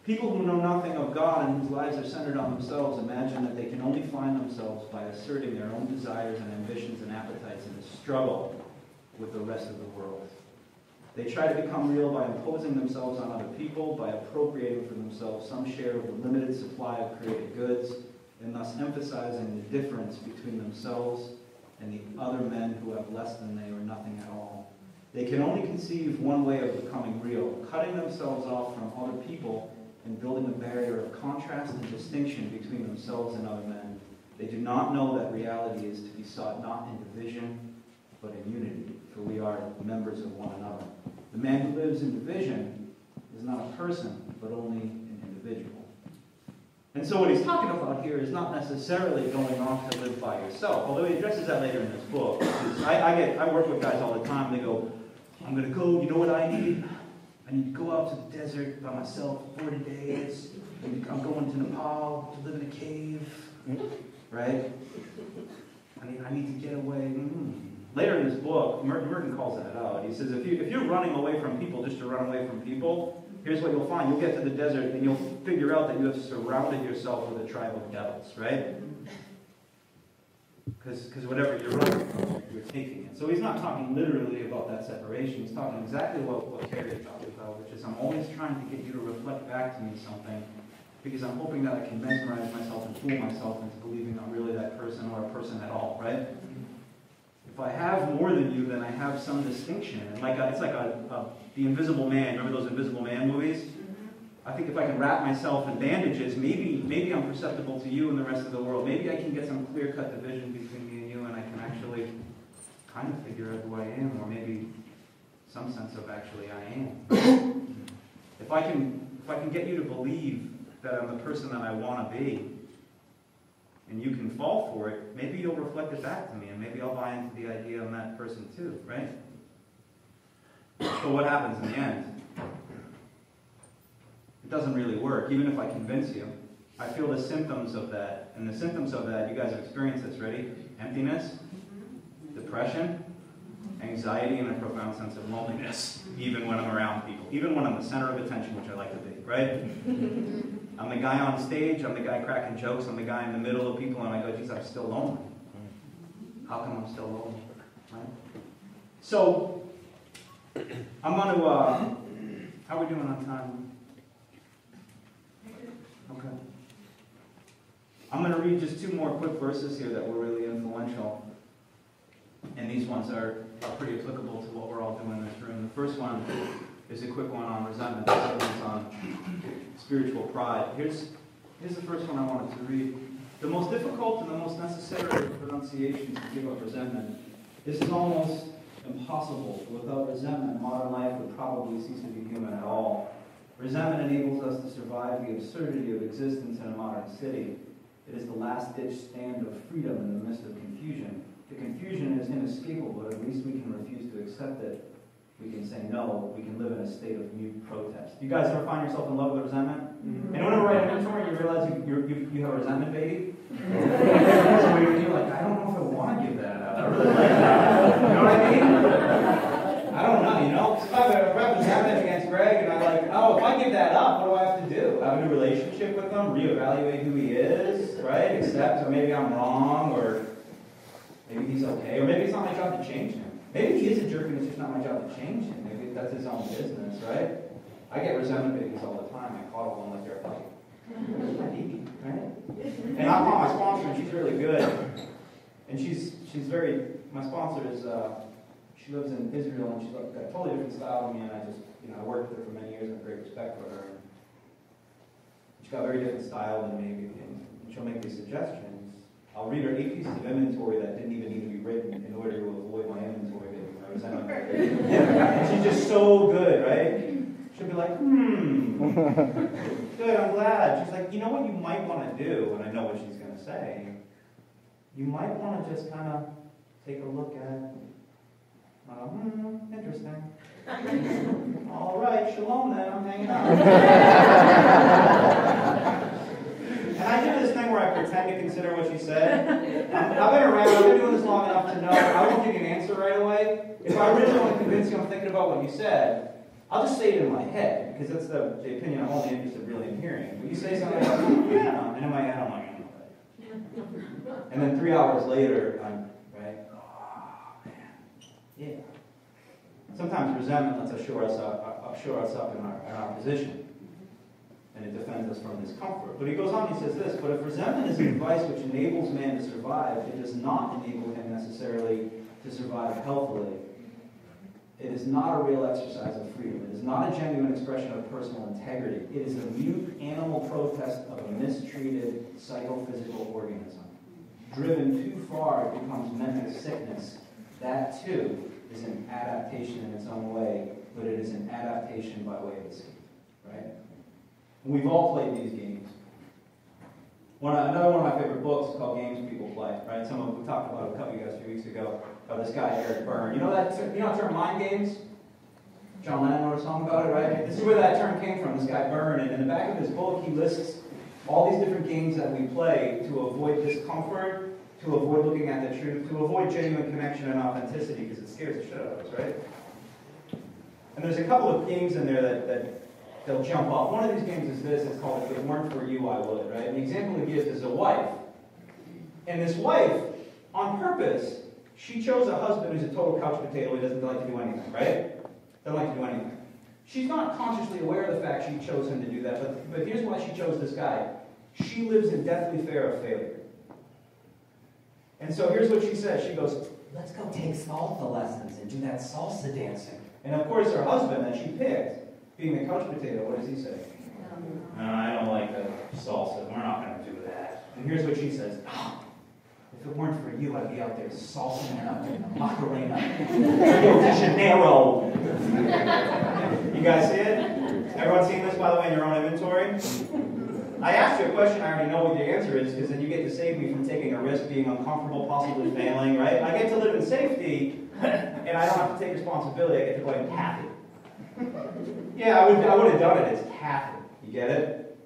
People who know nothing of God and whose lives are centered on themselves imagine that they can only find themselves by asserting their own desires and ambitions and appetites in a struggle with the rest of the world. They try to become real by imposing themselves on other people, by appropriating for themselves some share of the limited supply of created goods, and thus emphasizing the difference between themselves and the other men who have less than they or nothing at all. They can only conceive one way of becoming real, cutting themselves off from other people and building a barrier of contrast and distinction between themselves and other men. They do not know that reality is to be sought not in division, but in unity, for we are members of one another. The man who lives in division is not a person, but only an individual. And so what he's talking about here is not necessarily going off to live by yourself, although he addresses that later in this book. I, I, get, I work with guys all the time. They go, I'm going to go, you know what I need? I need to go out to the desert by myself for 40 days. I'm going to Nepal to live in a cave, right? I mean, I need to get away. Mm-hmm. Later in this book, Merton calls that out. He says, if, you, if you're running away from people just to run away from people, here's what you'll find. You'll get to the desert and you'll figure out that you have surrounded yourself with a tribe of devils, right? Because whatever you're running you're taking it. So he's not talking literally about that separation. He's talking exactly what, what Terry talked about, which is I'm always trying to get you to reflect back to me something because I'm hoping that I can mesmerize myself and fool myself into believing I'm really that person or a person at all, right? If I have more than you, then I have some distinction. And like a, it's like a, a, the Invisible Man. Remember those Invisible Man movies? Mm-hmm. I think if I can wrap myself in bandages, maybe maybe I'm perceptible to you and the rest of the world. Maybe I can get some clear-cut division between me and you, and I can actually kind of figure out who I am, or maybe some sense of actually I am. if I can if I can get you to believe that I'm the person that I want to be, and you can fall for it, maybe you'll reflect it back to me, and maybe I'll buy into the idea I'm that person too, right? So what happens in the end? It doesn't really work, even if I convince you. I feel the symptoms of that. And the symptoms of that, you guys have experienced this, ready? Emptiness, mm-hmm. depression, anxiety, and a profound sense of loneliness, mm-hmm. even when I'm around people, even when I'm the center of attention, which I like to be, right? Mm-hmm. I'm the guy on stage, I'm the guy cracking jokes, I'm the guy in the middle of people, and I go, geez, I'm still lonely. How come I'm still lonely? Right? So, I'm going to, uh, how are we doing on time? Okay. I'm going to read just two more quick verses here that were really influential. And these ones are, are pretty applicable to what we're all doing in this room. The first one is a quick one on resentment. The second one's on spiritual pride. Here's, here's the first one I wanted to read. The most difficult and the most necessary pronunciation to give up resentment. This is almost impossible. Without resentment, modern life would probably cease to be human at all. Resentment enables us to survive the absurdity of existence in a modern city. It is the last ditch stand of freedom in the midst of confusion. The confusion is inescapable, but at least we can refuse to accept it we can say no, we can live in a state of mute protest. You guys ever find yourself in love with resentment? Mm-hmm. Anyone ever write a mentor you realize you, you, you have a resentment baby? so you're like, I don't know if I want to give that. I really like that. You know what I mean? I don't know, you know? If I have a resentment against Greg and I'm like, oh, if I give that up, what do I have to do? Have a new relationship with him? Reevaluate who he is, right? Accept, or maybe I'm wrong, or maybe he's okay, or maybe it's not my job to change him. Maybe he is a jerk and it's just not my job to change him. Maybe that's his own business, right? I get resentment babies all the time. I coddle them like they're a puppy. right? And I'm call my sponsor, and she's really good. And she's she's very. My sponsor is. Uh, she lives in Israel, and she's got a totally different style than me, and I just you know, I worked with her for many years and have great respect for her. And She's got a very different style than me, and she'll make these suggestions. I'll read her eight pieces of inventory that didn't even need to be written in order to avoid my inventory getting represented. and she's just so good, right? She'll be like, hmm, good, I'm glad. She's like, you know what you might want to do, and I know what she's going to say. You might want to just kind of take a look at, uh, hmm, interesting. All right, shalom then, I'm hanging out. and I do this thing where I pretend to consider what she said. I've been around, I've been doing this long enough to know I won't give you an answer right away. If I really want to convince you I'm thinking about what you said, I'll just say it in my head, because that's the, the opinion I'm only interested really in hearing. But you say something like, yeah, and in my head I'm like, and then three hours later, I'm, right? Oh, man. Yeah. Sometimes resentment lets us shore us up, uh, shore us up in our, in our position. And it defends us from discomfort. But he goes on, he says this, but if resentment is a device which enables man to survive, it does not enable him necessarily to survive healthily. It is not a real exercise of freedom. It is not a genuine expression of personal integrity. It is a mute animal protest of a mistreated psychophysical organism. Driven too far, it becomes mental sickness. That, too, is an adaptation in its own way, but it is an adaptation by way of escape. Right? And we've all played these games. One, another one of my favorite books is called Games People Play. Right? Some of we talked about a couple of you guys a few weeks ago. About this guy Eric Berne. You know that? You know the term mind games? John Lennon wrote a song about it, right? This is where that term came from. This guy Berne, and in the back of his book, he lists all these different games that we play to avoid discomfort, to avoid looking at the truth, to avoid genuine connection and authenticity, because it scares the shit out of us, right? And there's a couple of games in there that, that they'll jump off. One of these games is this. It's called If It Weren't For You, I Would, right? The example he gives is a wife. And this wife, on purpose, she chose a husband who's a total couch potato. He doesn't like to do anything, right? Doesn't like to do anything. She's not consciously aware of the fact she chose him to do that, but, but here's why she chose this guy. She lives in deathly fear of failure. And so here's what she says. She goes, let's go take salsa lessons and do that salsa dancing. And of course, her husband that she picked, being the couch potato, what does he say? No, I don't like the salsa. We're not going to do that. And here's what she says. Oh, if it weren't for you, I'd be out there salsing it up in the Macarena. Rio de Janeiro. You guys see it? Everyone seen this, by the way, in your own inventory? I asked you a question, I already know what the answer is, because then you get to save me from taking a risk, being uncomfortable, possibly failing, right? I get to live in safety, and I don't have to take responsibility. I get to go tap it. Yeah, I would, I would have done it. It's it. You get it?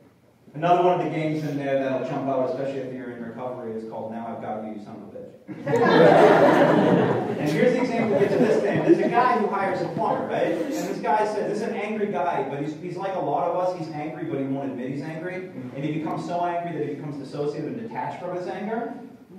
Another one of the games in there that'll jump out, especially if you're in recovery, is called Now I've Got You, some of Bitch. And here's the example we get to this thing. There's a guy who hires a plumber, right? And this guy says, this is an angry guy, but he's, he's like a lot of us. He's angry, but he won't admit he's angry. And he becomes so angry that he becomes dissociated and detached from his anger.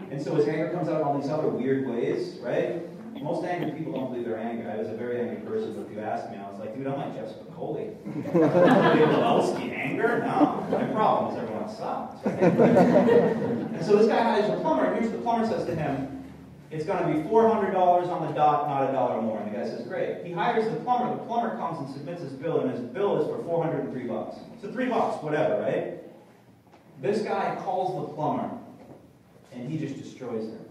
And so his anger comes out in all these other weird ways, right? Most angry people don't believe they're angry. I was a very angry person, but if you asked me, I was like, dude, I'm like Jeff Spicoli. Lebowski, anger? No. My problem is everyone sucks. and so this guy hires a plumber, and here's the plumber says to him, it's going to be $400 on the dot, not a dollar more. And the guy says, great. He hires the plumber. The plumber comes and submits his bill, and his bill is for 403 bucks. So three bucks, whatever, right? This guy calls the plumber, and he just destroys him.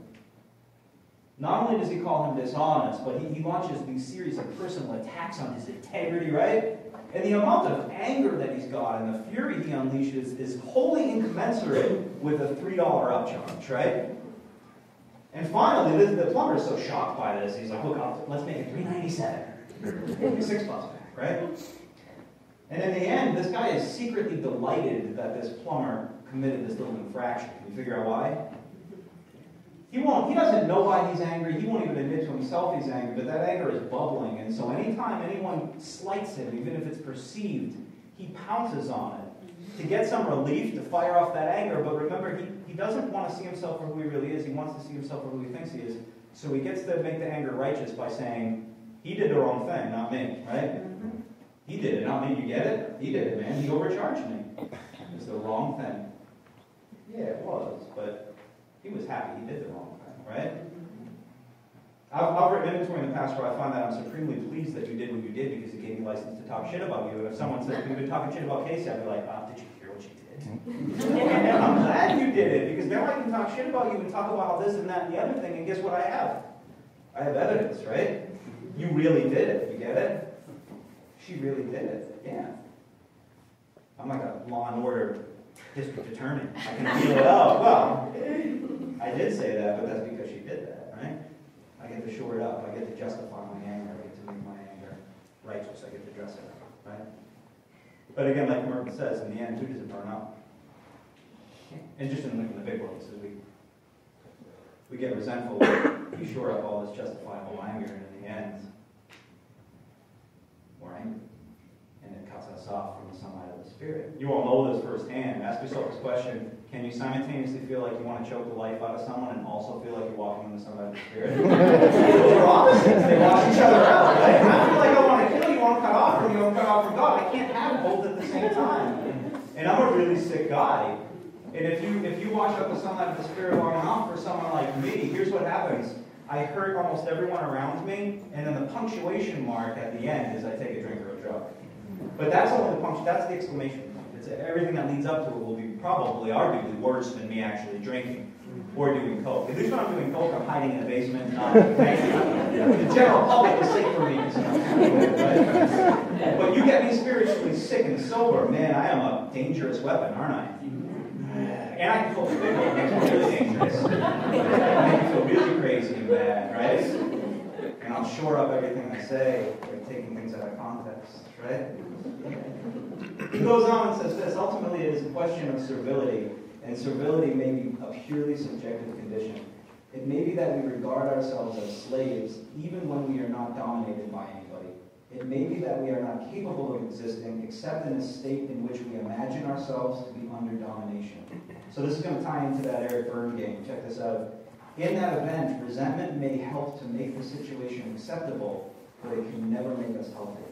Not only does he call him dishonest, but he, he launches these series of personal attacks on his integrity, right? And the amount of anger that he's got and the fury he unleashes is wholly incommensurate with a $3 upcharge, right? And finally, the, the plumber is so shocked by this, he's like, look, I'll, let's make it 397 Six bucks back, right? And in the end, this guy is secretly delighted that this plumber committed this little infraction. Can you figure out why? He won't, he doesn't know why he's angry. He won't even admit to himself he's angry, but that anger is bubbling. And so anytime anyone slights him, even if it's perceived, he pounces on it to get some relief, to fire off that anger. But remember, he, he doesn't want to see himself for who he really is. He wants to see himself for who he thinks he is. So he gets to make the anger righteous by saying, he did the wrong thing, not me, right? Mm-hmm. He did it, not me. You get it? He did it, man. He overcharged me. It was the wrong thing. Yeah, it was, but he was happy he did the wrong thing, right? I've, I've written inventory in the past where I find that I'm supremely pleased that you did what you did because it gave me license to talk shit about you. And if someone said we've been talking shit about Casey, I'd be like, ah, did you hear what she did? and I'm glad you did it because now I can talk shit about you and talk about this and that and the other thing. And guess what I have? I have evidence, right? You really did it. You get it? She really did it. Yeah. I'm like a law and order district attorney. I can feel it out. Well, I did say that, but that's because she did that, right? I get to shore it up. I get to justify my anger. I get to make my anger righteous. I get to dress it up, right? But again, like Merton says, in the end, who does it burn up? And just in the, big world, we we get resentful. we shore up all this justifiable anger, and in the end, we're angry and it cuts us off from the sunlight of the Spirit. You all know this firsthand. Ask yourself this question Can you simultaneously feel like you want to choke the life out of someone and also feel like you're walking in the sunlight of the Spirit? Those are opposites. They wash each other out, right? I feel like I want to kill you, I want to cut off from you, I want to cut off from God. I can't have both at the same time. And I'm a really sick guy. And if you if you watch out the sunlight of the Spirit long enough for someone like me, here's what happens. I hurt almost everyone around me, and then the punctuation mark at the end is I take a drink or a drug. But that's only the function, that's the exclamation everything that leads up to it will be probably arguably worse than me actually drinking mm-hmm. or doing coke. At least when I'm doing coke, I'm hiding in a basement, not The general public is sick for me. But, but you get me spiritually sick and sober, man, I am a dangerous weapon, aren't I? Mm-hmm. And I can cope with it, makes me really dangerous. I me feel really crazy and bad, right? And I'll shore up everything I say, like taking things out of context, right? He goes on and says this ultimately, it is a question of servility, and servility may be a purely subjective condition. It may be that we regard ourselves as slaves even when we are not dominated by anybody. It may be that we are not capable of existing except in a state in which we imagine ourselves to be under domination. So this is going to tie into that Eric Berne game. Check this out. In that event, resentment may help to make the situation acceptable, but it can never make us healthy.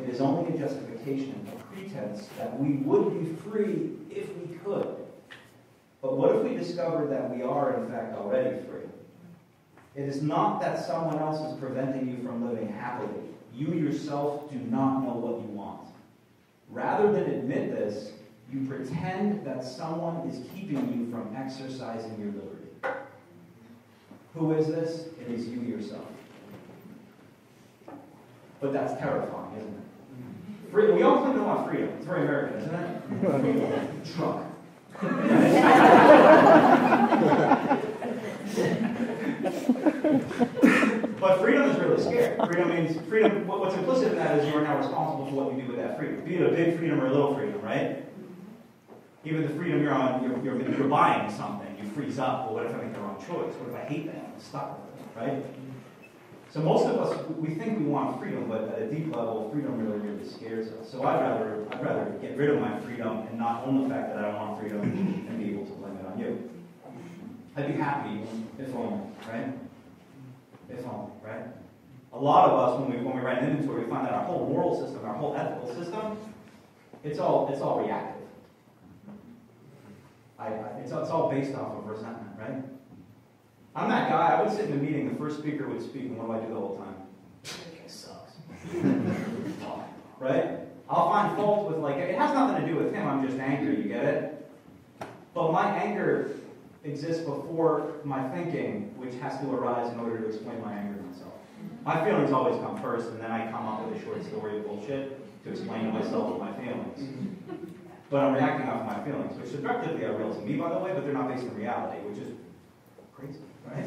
It is only a justification, a pretense that we would be free if we could. But what if we discovered that we are, in fact, already free? It is not that someone else is preventing you from living happily. You yourself do not know what you want. Rather than admit this, you pretend that someone is keeping you from exercising your liberty. Who is this? It is you yourself. But that's terrifying, isn't it? Free, we all to want freedom. It's very American, isn't it? Truck. but freedom is really scary. Freedom means freedom. What's implicit in that is you are now responsible for what you do with that freedom. Be it a big freedom or a little freedom, right? Even the freedom you're on, you're, you're, you're buying something, you freeze up. Well, what if I make the wrong choice? What if I hate that? I'm stuck with it, right? So most of us, we think we want freedom, but at a deep level, freedom really, really scares us. So I'd rather, I'd rather get rid of my freedom and not own the fact that I don't want freedom and be able to blame it on you. I'd be happy if only, right? If only, right? A lot of us, when we when we write an inventory, we find that our whole moral system, our whole ethical system, it's all it's all reactive. I, it's, it's all based off of resentment, right? I'm that guy. I would sit in a meeting, the first speaker would speak, and what do I do the whole time? Guy sucks. right? I'll find fault with, like, it has nothing to do with him. I'm just angry. You get it? But my anger exists before my thinking, which has to arise in order to explain my anger to myself. My feelings always come first, and then I come up with a short story of bullshit to explain to myself and my feelings. But I'm reacting off my feelings, which subjectively are real to me, by the way, but they're not based in reality, which is crazy right?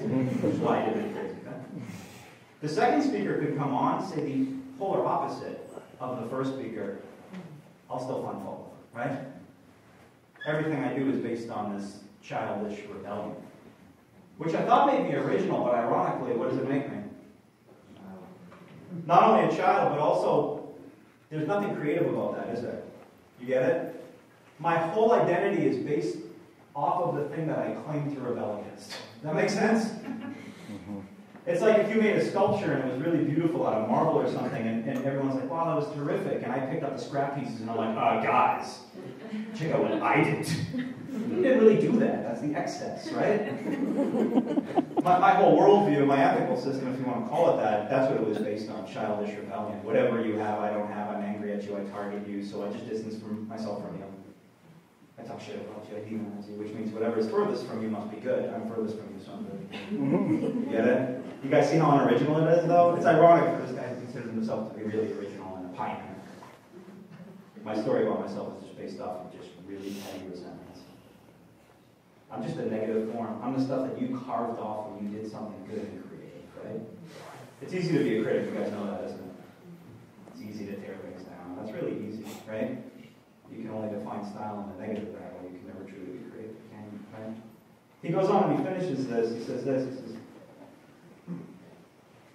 The second speaker could come on, say the polar opposite of the first speaker. I'll still find fault, right? Everything I do is based on this childish rebellion, which I thought made me original, but ironically, what does it make me? Not only a child, but also there's nothing creative about that, is there? You get it? My whole identity is based off of the thing that I claim to rebel against. That makes sense? Mm-hmm. It's like if you made a sculpture and it was really beautiful out of marble or something, and, and everyone's like, wow, that was terrific. And I picked up the scrap pieces and I'm like, uh, guys, check out what I did. You didn't really do that. That's the excess, right? my, my whole worldview, my ethical system, if you want to call it that, that's what it was based on, childish rebellion. Whatever you have, I don't have, I'm angry at you, I target you, so I just distance from myself from you. I talk shit about you, I demonize you, which means whatever is furthest from you must be good. I'm furthest from you, so I'm good. you get it? You guys see how unoriginal it is, though? It's ironic that this guy considers himself to be really original and a pioneer. My story about myself is just based off of just really petty resentments. I'm just a negative form. I'm the stuff that you carved off when you did something good and creative, right? It's easy to be a critic. You guys know that, isn't it? It's easy to tear things down. That's really easy, right? You can only define style in a negative that way. You can never truly be creative, can you? Right? He goes on and he finishes this. He says this. He says,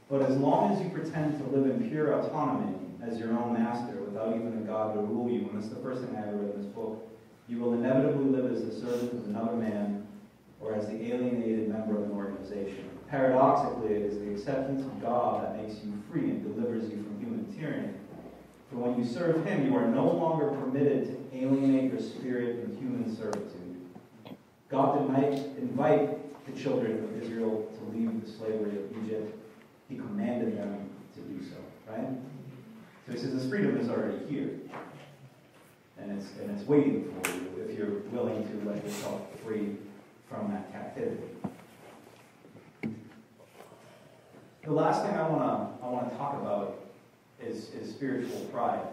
But as long as you pretend to live in pure autonomy as your own master without even a God to rule you, and that's the first thing I ever read in this book, you will inevitably live as the servant of another man or as the alienated member of an organization. Paradoxically, it is the acceptance of God that makes you free and delivers you from human tyranny. For when you serve Him, you are no longer permitted to alienate your spirit in human servitude. God did not invite the children of Israel to leave the slavery of Egypt. He commanded them to do so, right? So he says this freedom is already here. And it's, and it's waiting for you if you're willing to let yourself free from that captivity. The last thing I want to I want to talk about is, is spiritual pride.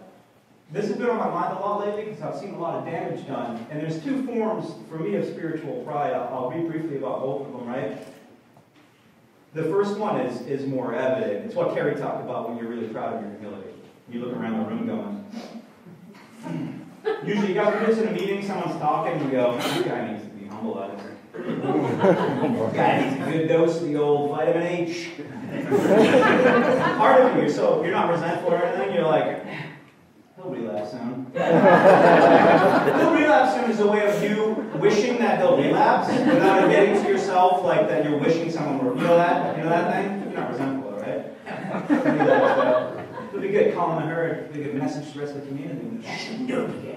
This has been on my mind a lot lately because I've seen a lot of damage done. And there's two forms for me of spiritual pride. I'll, I'll read briefly about both of them, right? The first one is, is more evident. It's what Carrie talked about when you're really proud of your humility. You look around the room going, hmm. Usually, you guys are just in a meeting, someone's talking, and you go, this guy needs to be humble out of here. guy needs a good dose of the old vitamin H. Part of you, so you're not resentful or anything, you're like, he'll relapse soon. he'll relapse soon is a way of you wishing that he'll relapse without admitting to yourself like that you're wishing someone were. You know that? You know that thing? You're not resentful, right? It'll be good calling the herd. It'll be a good message to the rest of the community. You shouldn't do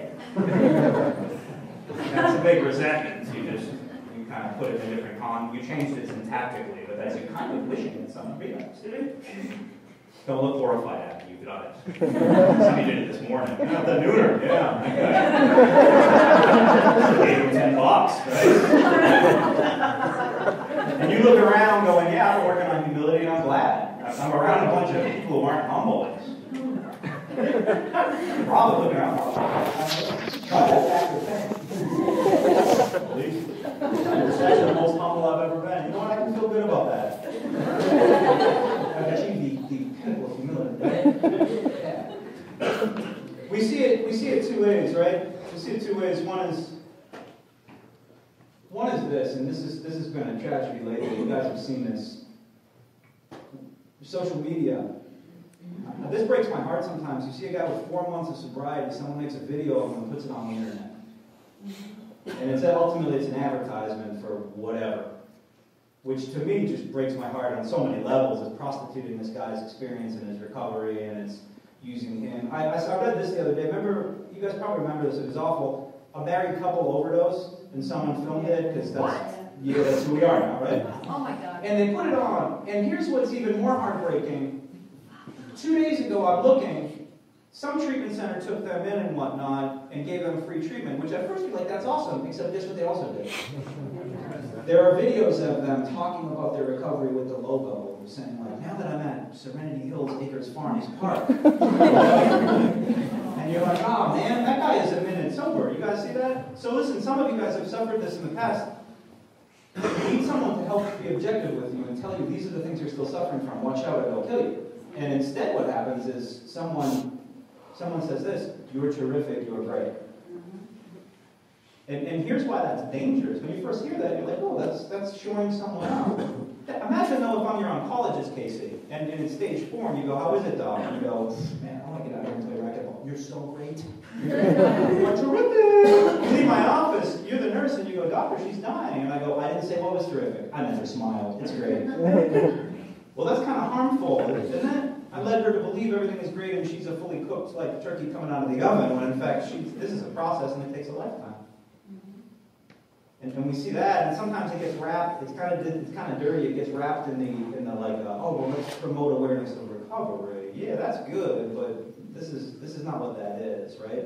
that's a big resentment. You just you kind of put it in a different con. You changed it syntactically, but that's you kind of wishing that someone relapsed. Don't look horrified at me. You got it. Somebody did it this morning. Yeah, the nooner. Yeah. Gave him ten bucks, right? and you look around, going, "Yeah, I'm working on humility, and I'm glad." I'm around a bunch of people who aren't humble. Probably around. That's the most humble I've ever been. You know what? I can feel good about that. The, the pinnacle of humility. We see it. We see it two ways, right? We see it two ways. One is one is this, and this is this has been a tragedy lately. You guys have seen this social media. Now, this breaks my heart sometimes. You see a guy with four months of sobriety, someone makes a video of him and puts it on the internet. And it's ultimately it's an advertisement for whatever. Which to me just breaks my heart on so many levels. It's prostituting this guy's experience and his recovery and it's using him. I, I read this the other day. Remember, you guys probably remember this, it was awful. A married couple overdose and someone filmed it because that's yeah, that's who we are now, right? Oh my God. And they put it on. And here's what's even more heartbreaking. Two days ago, I'm looking. Some treatment center took them in and whatnot and gave them free treatment, which at first you're like, that's awesome, except guess what they also did? There are videos of them talking about their recovery with the logo, saying like, now that I'm at Serenity Hills Acres Farms Park. and you're like, oh man, that guy is a minute sober. You guys see that? So listen, some of you guys have suffered this in the past. You need someone to help be objective with you and tell you these are the things you're still suffering from. Watch out, they'll kill you. And instead, what happens is someone, someone says this: "You're terrific. You're great." And, and here's why that's dangerous. When you first hear that, you're like, "Oh, that's that's showing someone out." Imagine though if I'm your oncologist, Casey, and, and in stage four, and you go, "How is it, doc?" And you go, "Man, I want to get out here and play racquetball." You're so great. you're terrific. You leave my office. You're the nurse, and you go, "Doctor, she's dying." And I go, "I didn't say what was terrific. I never smiled. It's great." well, that's kind of harmful, isn't it? I led her to believe everything is great and she's a fully cooked like turkey coming out of the oven when in fact she's, this is a process and it takes a lifetime. And, and we see that, and sometimes it gets wrapped, it's kind of, it's kind of dirty, it gets wrapped in the, in the like, uh, oh, well, let's promote awareness of recovery. Yeah, that's good, but this is, this is not what that is, right?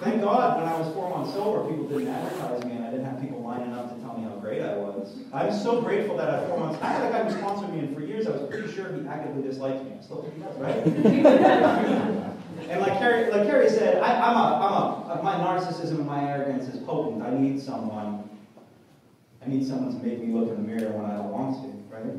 Thank God when I was four months sober, people didn't advertise me and I didn't have people lining up to tell me how great I was. I'm so grateful that at four months, I had a guy who sponsored me and for years I was pretty sure he actively disliked me. I still think he does, right? and like Carrie, like Carrie said, I, I'm a, I'm a, my narcissism and my arrogance is potent. I need someone, I need someone to make me look in the mirror when I don't want to, right?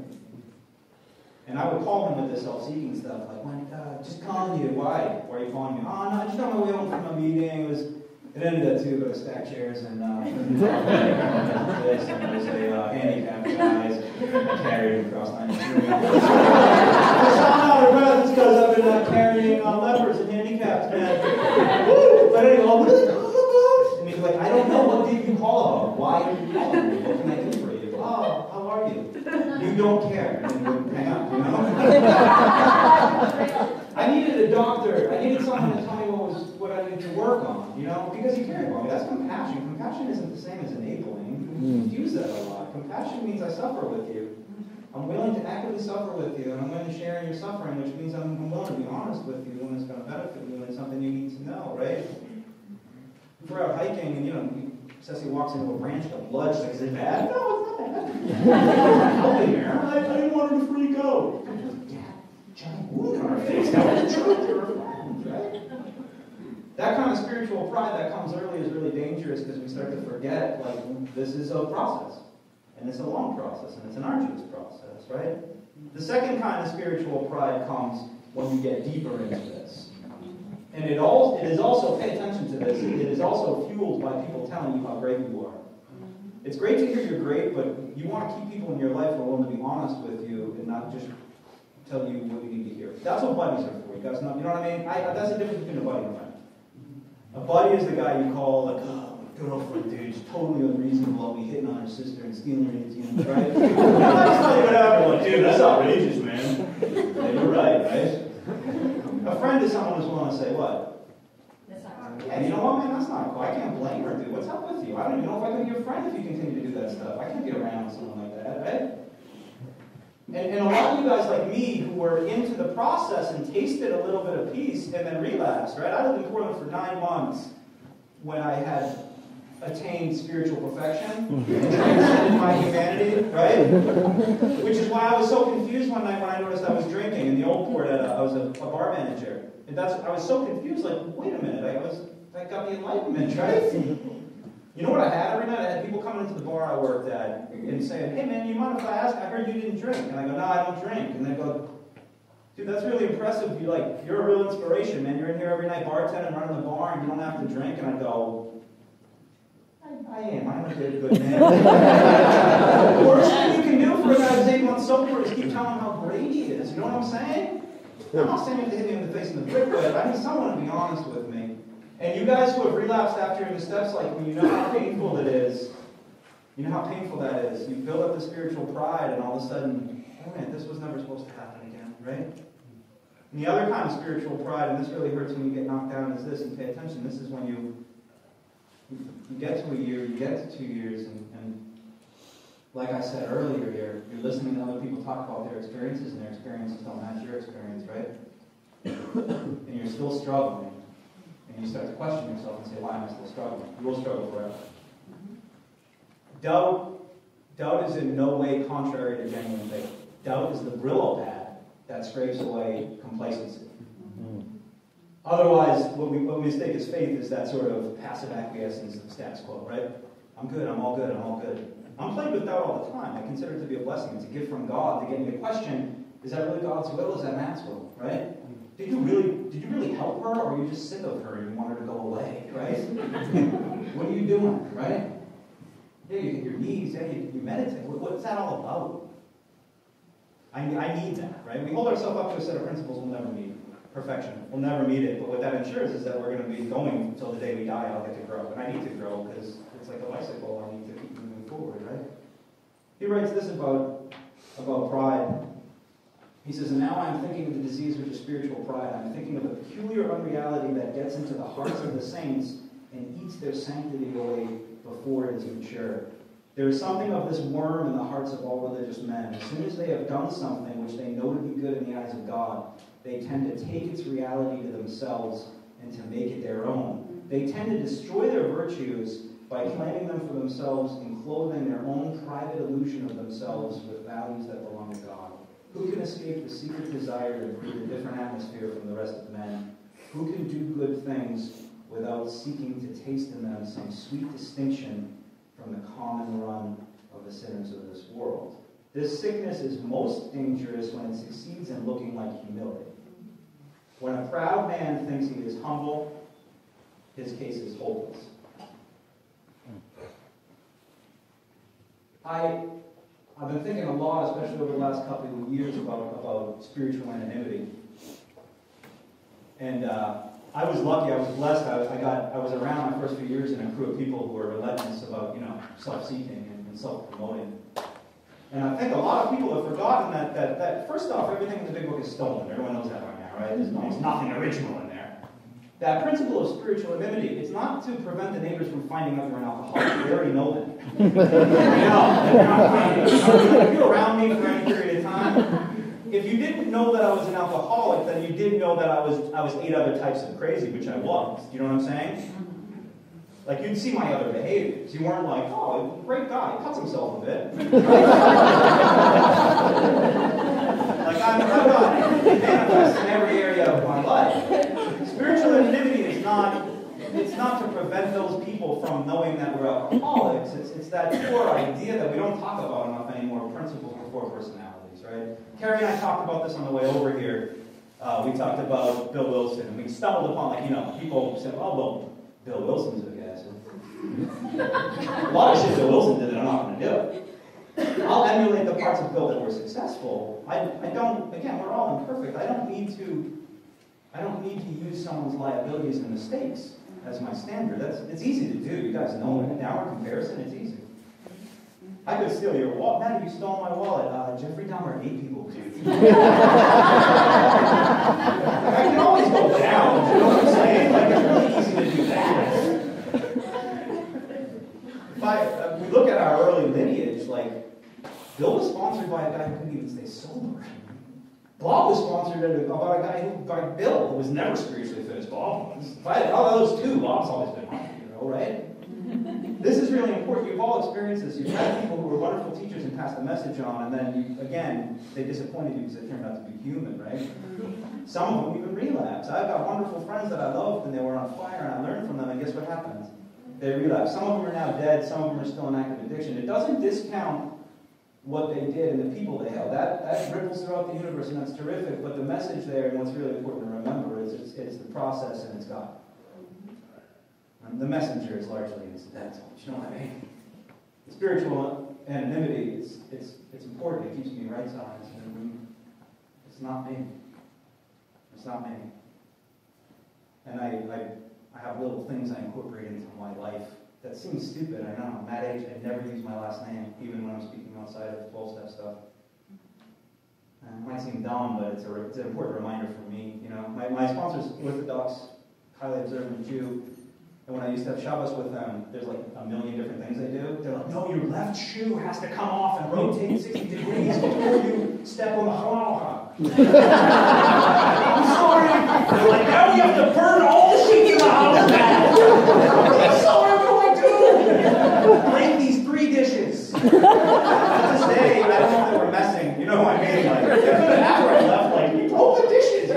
And I would call him with this self-seeking stuff, like, my God, just calling you. Why? Why are you calling me? Oh, no, I just on my way home from a meeting. It was, it ended up too, but a stack chairs and uh, this, and there was a uh, handicapped guys carried across 93. I saw out of breath because I've been uh, carrying uh, lepers and handicapped men. Woo! But anyway, what do they call about? And he's like, I don't know. What did you call about? Why are you calling me? What can I do for you? Oh, how are you? You don't care. And you hang up, you know? I needed a doctor. I needed someone to tell me what was what I needed to work on, you know? Because he cared about me. That's compassion. Compassion isn't the same as enabling. We use that a lot. Compassion means I suffer with you. I'm willing to actively suffer with you, and I'm willing to share in your suffering, which means I'm, willing to be honest with you when it's going to benefit you and it's something you need to know, right? If we're out hiking and, you know, Ceci walks into a branch, the blood, like, is it bad? No, it's not bad. I, I didn't want her to freak out. Giant wound face. That was right? That kind of spiritual pride that comes early is really dangerous because we start to forget, like, this is a process. And it's a long process, and it's an arduous process, right? The second kind of spiritual pride comes when you get deeper into this. And it, all, it is also, pay attention to this, it is also fueled by people telling you how great you are. It's great to hear you're great, but you want to keep people in your life who are willing to be honest with you and not just tell you what you need to hear. That's what buddies are for. You guys know, you know what I mean? I, that's the difference between a buddy and a friend. A buddy is the guy you call, like, oh, girlfriend, dude, she's totally unreasonable. I'll be hitting on her sister and stealing her ATM, right? That's not even happening. Like, dude, that's outrageous, man. Yeah, you're right, right? A friend is someone who's willing to say, what? Yeah, you know what, man, that's not cool. I can't blame her, dude. What's up with you? I don't even know if I can be your friend if you continue to do that stuff. I can't get around someone like that, right? And, and a lot of you guys like me who were into the process and tasted a little bit of peace and then relapsed, right? I lived in Portland for nine months when I had attained spiritual perfection and transcended my humanity, right? Which is why I was so confused one night when I noticed I was drinking in the old port. At a, I was a, a bar manager, and that's I was so confused. Like, wait a minute, I was that got me enlightenment, right? You know what I had every night? I had people coming into the bar I worked at and saying, "Hey man, you mind if I ask? I heard you didn't drink." And I go, "No, I don't drink." And they go, "Dude, that's really impressive. You like, you're a real inspiration, man. You're in here every night bartending, running the bar, and you don't have to drink." And I go, I, am. I'm a good, good man. the worst thing you can do for a guy who's eight months sober is keep telling him how great he is. You know what I'm saying? I'm not saying you have to hit me in the face in the brick way. I need someone to be honest with me. And you guys who have relapsed after the steps, like when you know how painful it is, you know how painful that is. You build up the spiritual pride, and all of a sudden, oh man, this was never supposed to happen again, right? And the other kind of spiritual pride, and this really hurts when you get knocked down, is this, and pay attention. This is when you you get to a year, you get to two years, and, and like I said earlier, you're, you're listening to other people talk about their experiences, and their experiences don't match your experience, right? and you're still struggling, and you start to question yourself and say, why am I still struggling? You will struggle forever. Mm-hmm. Doubt, doubt is in no way contrary to genuine faith. Doubt is the Brillo pad that scrapes away complacency. Otherwise, what we, what we mistake as faith is that sort of passive acquiescence of the status quo, right? I'm good, I'm all good, I'm all good. I'm plagued with doubt all the time. I consider it to be a blessing. It's a gift from God to get me to question, is that really God's will? Is that Matt's will, right? Did you really did you really help her or are you just sick of her and you want her to go away, right? what are you doing, right? Yeah, you hit your knees, yeah, you, you meditate. What, what's that all about? I, I need that, right? We hold ourselves up to a set of principles we'll never meet perfection. We'll never meet it, but what that ensures is that we're going to be going until the day we die. I'll get to grow, and I need to grow because it's like a bicycle. I need to keep moving forward, right? He writes this about about pride. He says, "And now I'm thinking of the disease which is spiritual pride. I'm thinking of the peculiar unreality that gets into the hearts of the saints and eats their sanctity away before it is mature. There is something of this worm in the hearts of all religious men. As soon as they have done something which they know to be good in the eyes of God, they tend to take its reality to themselves and to make it their own. They tend to destroy their virtues by claiming them for themselves and clothing their own private illusion of themselves with values that belong to God. Who can escape the secret desire to breathe a different atmosphere from the rest of men? Who can do good things without seeking to taste in them some sweet distinction from the common run of the sinners of this world? This sickness is most dangerous when it succeeds in looking like humility. When a proud man thinks he is humble, his case is hopeless. I, I've been thinking a lot, especially over the last couple of years, about, about spiritual anonymity. And uh, I was lucky, I was blessed. I, I, got, I was around my first few years in a crew of people who were relentless about, you know, self-seeking and, and self-promoting. And I think a lot of people have forgotten that, that, that, first off, everything in the big book is stolen. Everyone knows that now, right? There's almost nothing original in there. That principle of spiritual anonymity, it's not to prevent the neighbors from finding out you're an alcoholic. They already know that. know. If you're around me for any period of time, if you didn't know that I was an alcoholic, then you did know that I was, I was eight other types of crazy, which I was. Do you know what I'm saying? Like, you'd see my other behaviors. You weren't like, oh, great guy, cuts himself a bit. like, I'm, I'm not manifest in every area of my life. Spiritual anonymity is not, it's not to prevent those people from knowing that we're alcoholics. It's, it's that core idea that we don't talk about enough anymore, principles before personalities, right? Carrie and I talked about this on the way over here. Uh, we talked about Bill Wilson, and we stumbled upon, like, you know, people said, oh, well, Bill Wilson's a a lot of shit Bill Wilson did that I'm not going to do. I'll emulate the parts of Bill that were successful. I, I don't, again, we're all imperfect. I don't need to, I don't need to use someone's liabilities and mistakes as my standard. That's, it's easy to do. You guys know it. In our comparison, it's easy. I could steal your wallet. Matt, you stole my wallet. Uh, Jeffrey Dahmer ate people. I can always go down. You know what I'm saying? Like, it's really easy to do that. I, uh, we look at our early lineage, like, Bill was sponsored by a guy who couldn't even stay sober. Bob was sponsored by a guy who, by Bill, who was never spiritually fit as Bob was. If I had those two, Bob's always been my hero, right? this is really important. You've all experienced this. You've had people who were wonderful teachers and passed the message on, and then, you, again, they disappointed you because they turned out to be human, right? Some of them even relapse. I've got wonderful friends that I loved, and they were on fire, and I learned from them, and guess what happens? They relapse. Some of them are now dead, some of them are still in active addiction. It doesn't discount what they did and the people they held. That, that ripples throughout the universe, and that's terrific. But the message there, and what's really important to remember, is it's, it's the process and it's God. And the messenger is largely incidental. You know what I mean? Spiritual anonymity, it's, it's, it's important. It keeps me right sized. It's not me. It's not me. And I, I I have little things I incorporate into my life that seem stupid, I know. I'm that age, I never use my last name, even when I'm speaking outside of 12-step stuff. It might seem dumb, but it's, a, it's an important reminder for me. You know, my, my sponsor's Orthodox, highly observant Jew, and when I used to have Shabbos with them, there's like a million different things they do. They're like, no, your left shoe has to come off and rotate 60 degrees before you step on the halacha. I'm sorry. They're like, now you have to burn all the sheets in the. I'm sorry, what do I do? To I don't know if messing. You know what I mean? Like, after I left, like, you the dishes. You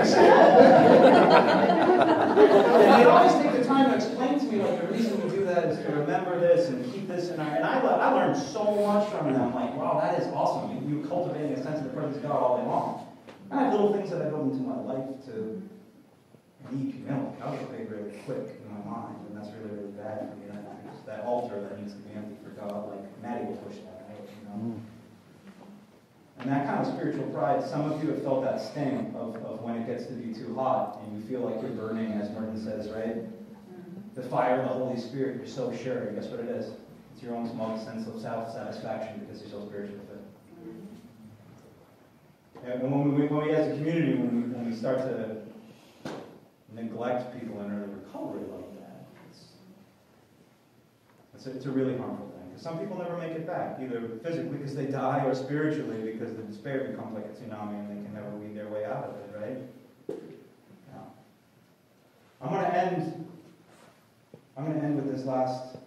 and they always take the time to explain to me, like, the reason we do that is to remember this and keep this in our. And I, I learned so much from them. Like, wow, that is awesome. You, you cultivating a sense of the presence of God all day long. I have little things that I build into my life to need humility. I'll get big really quick in my mind, and that's really, really bad for me. That altar that needs to be empty for God, like Maddie will push that out, you know. Mm. And that kind of spiritual pride, some of you have felt that sting of, of when it gets to be too hot and you feel like you're burning, as Merton says, right? The fire of the Holy Spirit, you're so sure. Guess what it is? It's your own small sense of self satisfaction because you're so spiritually fit. And when we, when we as a community, when we, when we start to neglect people in early recovery like that, it's, It's a, it's a really harmful some people never make it back, either physically because they die or spiritually because the despair becomes like a tsunami and they can never weed their way out of it, right? Now, I'm going to end. I'm going to end with this last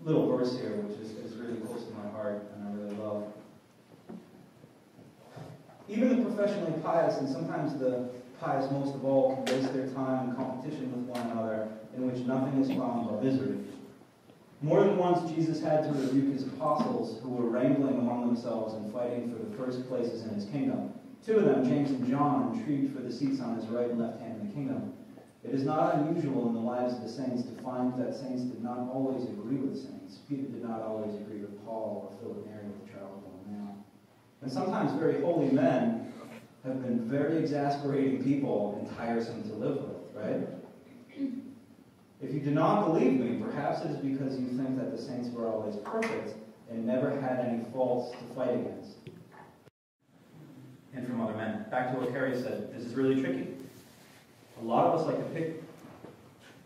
little verse here, which is, is really close to my heart and I really love. Even the professionally pious, and sometimes the pious most of all, can waste their time in competition with one another in which nothing is found but misery. More than once, Jesus had to rebuke his apostles who were wrangling among themselves and fighting for the first places in his kingdom. Two of them, James and John, intrigued for the seats on his right and left hand in the kingdom. It is not unusual in the lives of the saints to find that saints did not always agree with saints. Peter did not always agree with Paul, or Philip Neri with Charles Borromeo. And sometimes very holy men have been very exasperating people and tiresome to live with, right? If you do not believe me, perhaps it is because you think that the saints were always perfect and never had any faults to fight against. And from other men. Back to what Carrie said, this is really tricky. A lot of us like to pick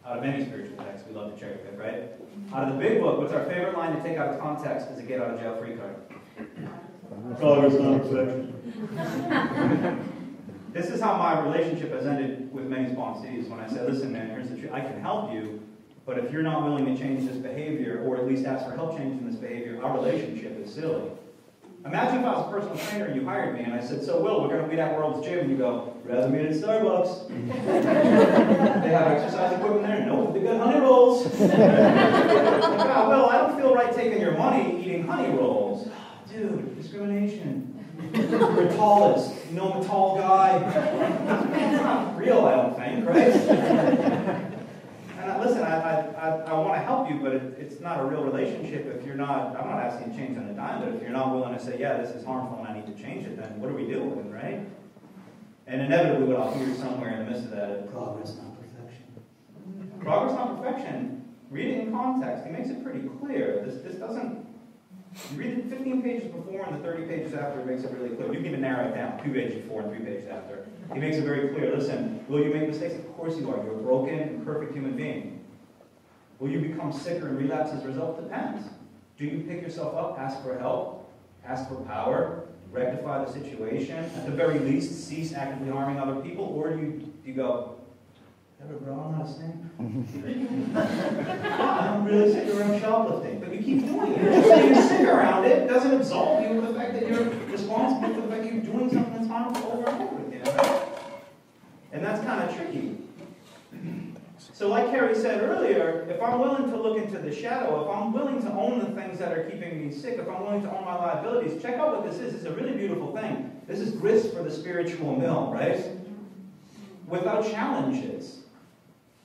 out of any spiritual text, we love to cherry pick, right? Out of the big book, what's our favorite line to take out of context is a get out of jail free card. Progress, not perfection. This is how my relationship has ended with many sponsees. When I say, listen, man, here's the truth. I can help you, but if you're not willing to change this behavior, or at least ask for help changing this behavior, our relationship is silly. Imagine if I was a personal trainer and you hired me and I said, so Will, we're going to meet at World's Gym, and you go, rather meet at Starbucks. they have exercise equipment there? Nope, they got honey rolls. yeah, Will, I don't feel right taking your money eating honey rolls. Dude, discrimination. You're tallest. You know tall guy. Real, I don't think, right? and I, listen, I, I, I, I want to help you, but it, it's not a real relationship if you're not, I'm not asking you to change on a dime, but if you're not willing to say, yeah, this is harmful and I need to change it, then what are we doing, right? And inevitably what I'll hear somewhere in the midst of that is progress, not perfection. Progress, not perfection. Read it in context. He makes it pretty clear. This, this doesn't you read the 15 pages before and the 30 pages after, it makes it really clear. You can even narrow it down, two pages before and three pages after. He makes it very clear. Listen, will you make mistakes? Of course you are. You're a broken and perfect human being. Will you become sicker and relapse as a result? Depends. Do you pick yourself up, ask for help, ask for power, rectify the situation, at the very least cease actively harming other people, or do you, do you go, Ever grown on a sing? I don't really sick around shoplifting, but you keep doing it. Just saying you're sick around it doesn't absolve you of the fact that you're responsible for the fact that you're doing something that's harmful over and over again, right? And that's kind of tricky. So, like Carrie said earlier, if I'm willing to look into the shadow, if I'm willing to own the things that are keeping me sick, if I'm willing to own my liabilities, check out what this is. It's a really beautiful thing. This is grist for the spiritual mill, right? Mm-hmm. Without challenges,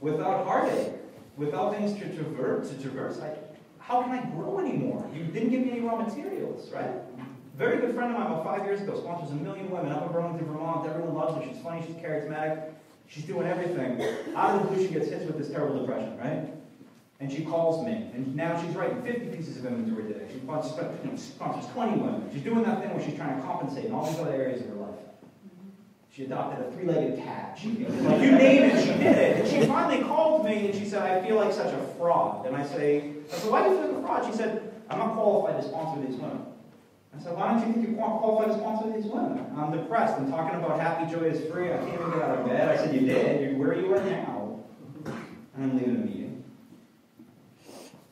without heartache, without things to traverse, to traverse, like, how can I grow anymore? You didn't give me any raw materials, right? Very good friend of mine about five years ago sponsors a million women up in Burlington, Vermont. Everyone loves her. She's funny. She's charismatic. She's doing everything. Out of the blue, she gets hit with this terrible depression, right? And she calls me. And now she's writing 50 pieces of inventory today. She sponsors, sponsors 20 women. She's doing that thing where she's trying to compensate in all these other areas of her life. She adopted a three-legged cat. She, like, you name it, she did it. And she finally called me and she said, I feel like such a fraud. And I say, I said, why do you feel like a fraud? She said, I'm not qualified to sponsor these women. I said, why don't you think you're qualified to sponsor these women? I'm depressed. I'm talking about happy, joyous, free. I can't even get out of bed. I said, you did. Where are you right now? And I'm leaving the meeting.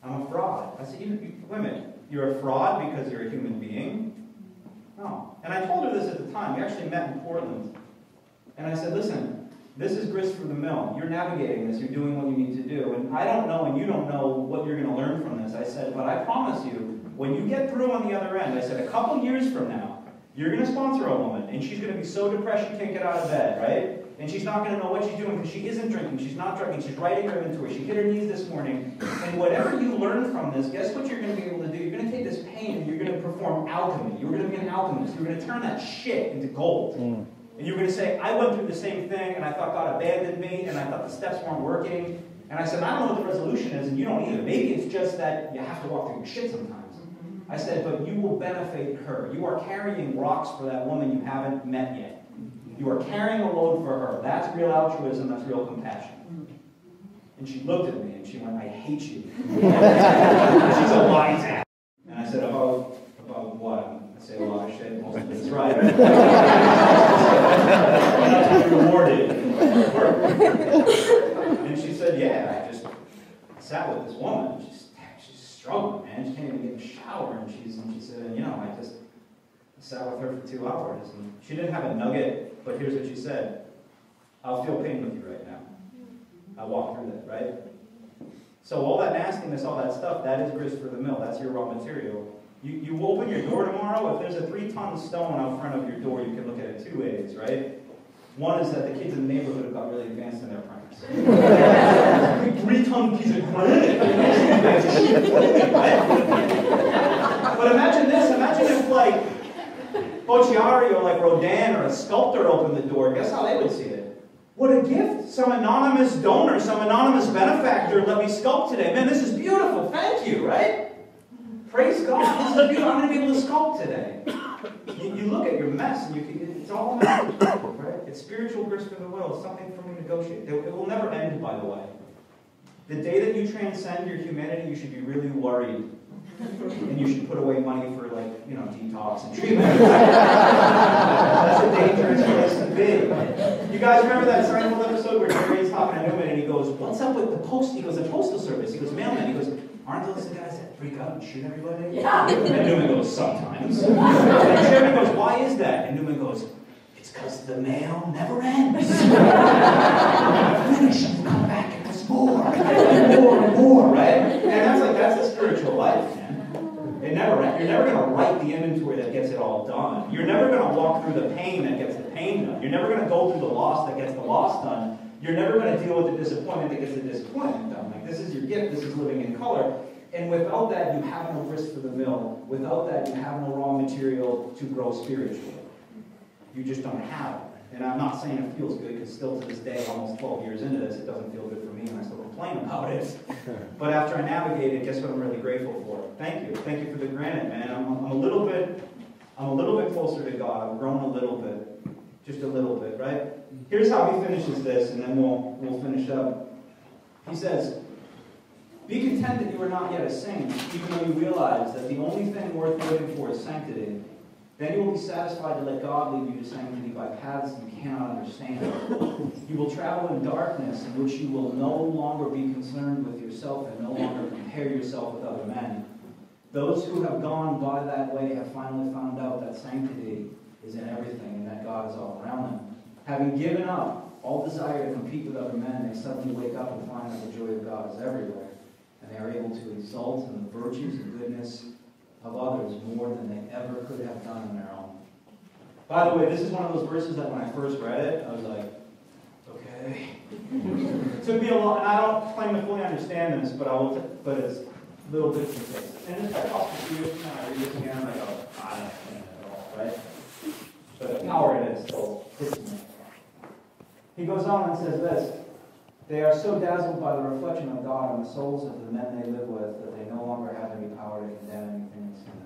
I'm a fraud. I said, you, you, women, you're a fraud because you're a human being? No. And I told her this at the time. We actually met in Portland. And I said, listen, this is grist for the mill. You're navigating this. You're doing what you need to do. And I don't know, and you don't know what you're going to learn from this. I said, but I promise you, when you get through on the other end, I said, a couple years from now, you're going to sponsor a woman, and she's going to be so depressed she can't get out of bed, right? And she's not going to know what she's doing because she isn't drinking, she's not drinking, she's writing her inventory, she hit her knees this morning. And whatever you learn from this, guess what you're going to be able to do? You're going to take this pain and you're going to perform alchemy. You're going to be an alchemist. You're going to turn that shit into gold. Mm. And you're going to say, I went through the same thing, and I thought God abandoned me, and I thought the steps weren't working. And I said, I don't know what the resolution is, and you don't either. Maybe it's just that you have to walk through your shit sometimes. I said, but you will benefit her. You are carrying rocks for that woman you haven't met yet. You are carrying a load for her. That's real altruism, that's real compassion. And she looked at me and she went, I hate you. She's a wise ass. And I said, about, about what? I say lot of shit, most of it's right. and that's what we rewarded. And she said, yeah, I just sat with this woman. She's, she's struggling, man. She can't even get in the shower. And, she's, and she said, you know, I just sat with her for two hours. And she didn't have a nugget, but here's what she said. I'll feel pain with you right now. I walk through that, right? So all that nastiness, all that stuff, that is grist for the mill. That's your raw material. You, you open your door tomorrow, if there's a three-ton stone out front of your door, you can look at it two ways, right? One is that the kids in the neighborhood have got really advanced in their premise. Three-ton piece of granite. but imagine this. Imagine if, like, Bocciari or like Rodin or a sculptor opened the door. Guess how they would see it? What a gift! Some anonymous donor, some anonymous benefactor let me sculpt today. Man, this is beautiful. Thank you, right? Praise God. This is beautiful. I'm going to be able to sculpt today. You, you look at your mess and you can, it's all right? It's spiritual grist for the will. It's something for me to negotiate. It, it will never end, by the way. The day that you transcend your humanity, you should be really worried and you should put away money for like you know detox and treatment. That's a dangerous place to be. You guys remember that Seinfeld episode where Jerry's talking to Newman and he goes, "What's up with the post?" He goes, "The postal service." He goes, "Mailman." He goes, "Aren't those the guys that freak out and shoot everybody?" Yeah. And Newman goes, "Sometimes." And Jerry goes, "Why is that?" And Newman goes. It's because the mail never ends. Finish and come back and there's more and more and more, right? And that's like that's a spiritual life, man. It never ends. You're never gonna write the inventory that gets it all done. You're never gonna walk through the pain that gets the pain done. You're never gonna go through the loss that gets the loss done. You're never gonna deal with the disappointment that gets the disappointment done. Like this is your gift, this is living in color. And without that, you have no grist for the mill. Without that, you have no raw material to grow spiritually. You just don't have it. And I'm not saying it feels good because still to this day, almost 12 years into this, it doesn't feel good for me and I still complain about it. But after I navigate it, guess what I'm really grateful for? Thank you. Thank you for the granite, man. I'm, I'm a little bit, I'm a little bit closer to God. I've grown a little bit, just a little bit, right? Here's how he finishes this, and then we'll we'll finish up. He says, "Be content that you are not yet a saint, even though you realize that the only thing worth living for is sanctity." Then you will be satisfied to let God lead you to sanctity by paths you cannot understand. You will travel in darkness in which you will no longer be concerned with yourself and no longer compare yourself with other men. Those who have gone by that way have finally found out that sanctity is in everything and that God is all around them. Having given up all desire to compete with other men, they suddenly wake up and find that the joy of God is everywhere, and they are able to exult in the virtues and goodness of others more than they ever could have done on their own. By the way, this is one of those verses that when I first read it, I was like, okay. it took me a lot, and I don't claim to fully understand this, but I will, t- but it's a little bits and. And it's quite possible oh, to you, and I read this again, and I go, I don't understand it at all, right? But the power in it still hits me. He goes on and says this. They are so dazzled by the reflection of God on the souls of the men they live with that they no longer have any power to condemn anything that's in.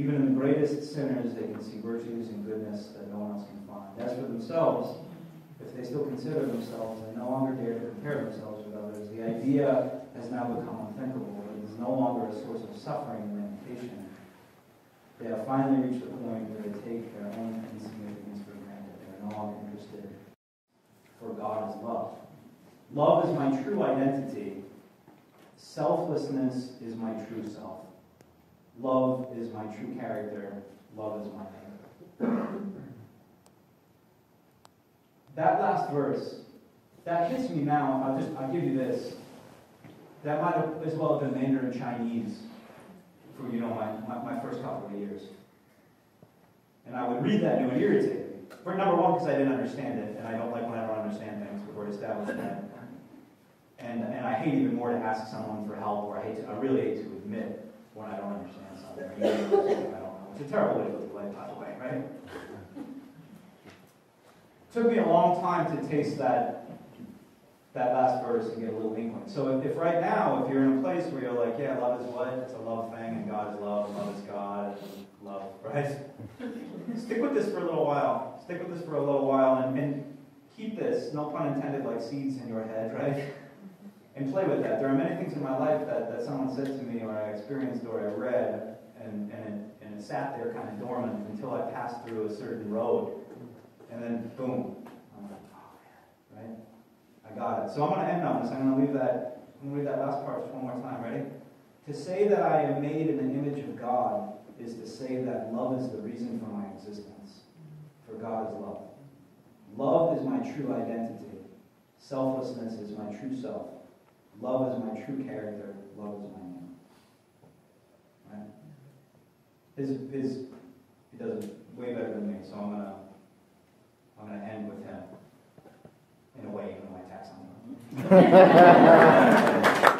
Even in the greatest sinners, they can see virtues and goodness that no one else can find. As for themselves, if they still consider themselves, they no longer dare to compare themselves with others. The idea has now become unthinkable. It is no longer a source of suffering and limitation. They have finally reached the point where they take their own insignificance for granted. They are no longer interested, for God is love. Love is my true identity. Selflessness is my true self. Love is my true character. Love is my name. That last verse, that hits me now. I'll just I'll give you this. That might have as well have been Mandarin Chinese for you know my, my, my first couple of years. And I would read that and it would irritate me. For number one, because I didn't understand it, and I don't like when I don't understand things before it established that. And, and I hate even more to ask someone for help, or I hate to, I really hate to admit when I don't understand something. I don't know. It's a terrible way to live life, by the way, right? took me a long time to taste that that last verse and get a little inkling. So if, if right now, if you're in a place where you're like, yeah, love is what? It's a love thing, and God is love, and love is God, and love, right? Stick with this for a little while. Stick with this for a little while, and, and keep this, no pun intended, like seeds in your head, right? and play with that. There are many things in my life that, that someone said to me, or I experienced, or I read, and, and, it, and it sat there kind of dormant until I passed through a certain road. And then, boom, I'm like, oh man, right? I got it. So I'm going to end on this. I'm going to leave that, I'm going to read that last part one more time. Ready? To say that I am made in the image of God is to say that love is the reason for my existence. For God is love. Love is my true identity. Selflessness is my true self. Love is my true character. Love is my name. Right? His, his, he does it way better than me, so I'm gonna, I'm gonna end with him. In a way, even though tax on him.